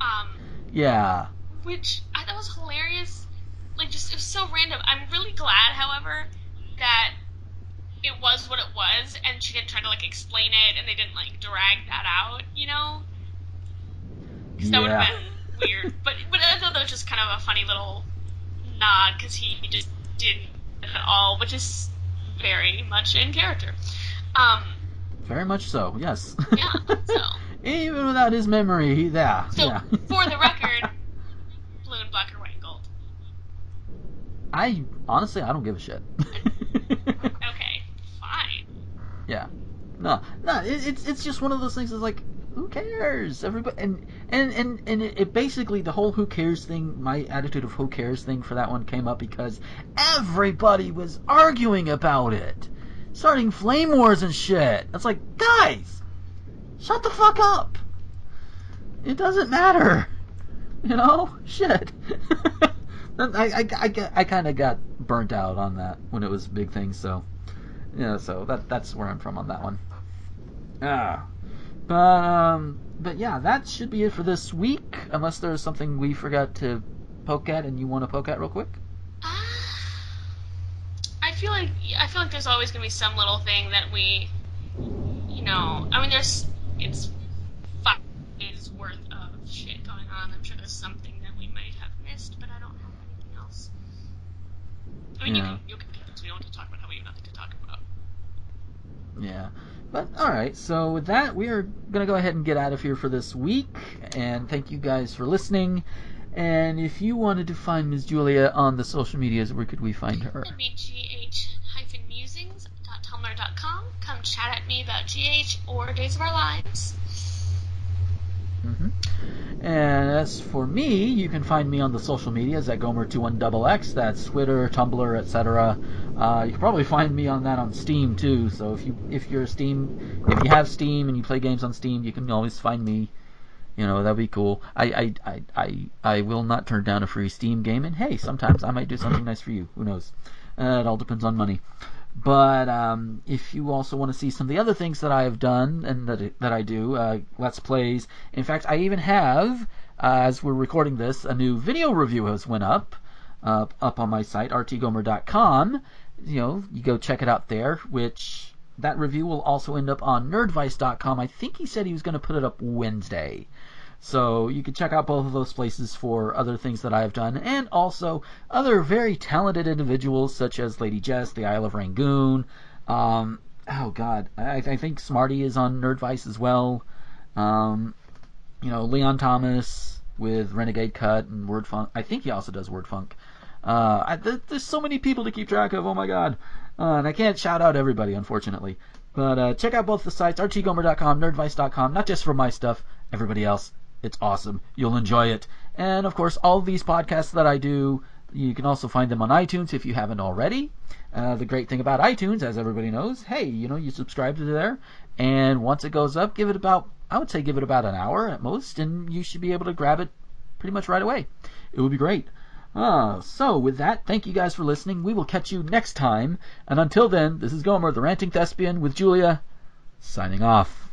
Um, yeah. which I thought was hilarious. Like, just it was so random. I'm really glad, however, that it was what it was, and she didn't try to like explain it, and they didn't like drag that out. You know, because that would have been weird. But but I thought that was just kind of a funny little nod because he just didn't at all, which is very much in character. Um, Very much so. Yes. Yeah, so. Even without his memory, he- yeah. so yeah. for the record, blue and black and. I honestly, I don't give a shit. Okay, fine. yeah. No, no. It, it's it's just one of those things. That's like, who cares? Everybody, and and and and it, it basically the whole who cares thing. My attitude of who cares thing for that one came up because everybody was arguing about it, starting flame wars and shit. It's like, guys, shut the fuck up. It doesn't matter. You know, shit. I I I, I kind of got burnt out on that when it was a big thing. So yeah, so that that's where I'm from on that one. Ah, but um, but yeah, that should be it for this week. Unless there's something we forgot to poke at and you want to poke at real quick. I feel like I feel like there's always gonna be some little thing that we, you know, I mean, there's it's five days worth of shit going on. I'm sure there's something that we might have missed, but I don't have anything else. I mean, you Yeah. can you can we to talk about how we have nothing to talk about. Yeah. But all right, so with that, we are gonna go ahead and get out of here for this week, and thank you guys for listening. And if you wanted to find Ms. Julia on the social medias, where could we find her? That'd be gh-musings.tumblr.com. Come chat at me about GH or Days of Our Lives. Hmm And as for me, you can find me on the social medias at Gomer21XX. That's Twitter, Tumblr, etc. Uh, you can probably find me on that on Steam too. So if you if you're Steam, if you have Steam and you play games on Steam, you can always find me. You know that'd be cool. I I, I, I I will not turn down a free Steam game, and hey, sometimes I might do something nice for you. Who knows? Uh, it all depends on money. But um, if you also want to see some of the other things that I have done and that that I do, uh, let's plays. In fact, I even have, uh, as we're recording this, a new video review has went up, uh, up on my site rtgomer.com. You know, you go check it out there. Which that review will also end up on nerdvice.com. I think he said he was going to put it up Wednesday. So you can check out both of those places for other things that I have done, and also other very talented individuals such as Lady Jess, the Isle of Rangoon. Um, oh God, I, I think Smarty is on Nerdvice as well. Um, you know, Leon Thomas with Renegade Cut and Wordfunk. I think he also does Wordfunk. Uh, I, th- there's so many people to keep track of. Oh my God, uh, and I can't shout out everybody, unfortunately. But uh, check out both the sites, rtgomer.com, nerdvice.com, not just for my stuff, everybody else. It's awesome. You'll enjoy it. And of course, all these podcasts that I do, you can also find them on iTunes if you haven't already. Uh, the great thing about iTunes, as everybody knows, hey, you know, you subscribe to there, and once it goes up, give it about, I would say, give it about an hour at most, and you should be able to grab it pretty much right away. It would be great. Uh, so, with that, thank you guys for listening. We will catch you next time. And until then, this is Gomer, the Ranting Thespian, with Julia, signing off.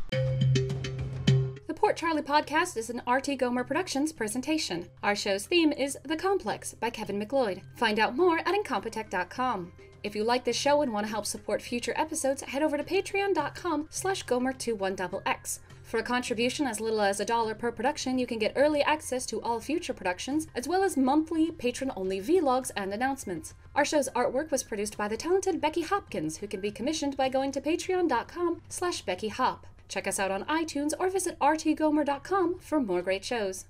Support Charlie podcast is an RT Gomer Productions presentation. Our show's theme is The Complex by Kevin MacLeod. Find out more at incompetech.com. If you like this show and want to help support future episodes, head over to patreon.com slash gomer21xx. For a contribution as little as a dollar per production, you can get early access to all future productions, as well as monthly patron-only vlogs and announcements. Our show's artwork was produced by the talented Becky Hopkins, who can be commissioned by going to patreon.com slash beckyhop. Check us out on iTunes or visit rtgomer.com for more great shows.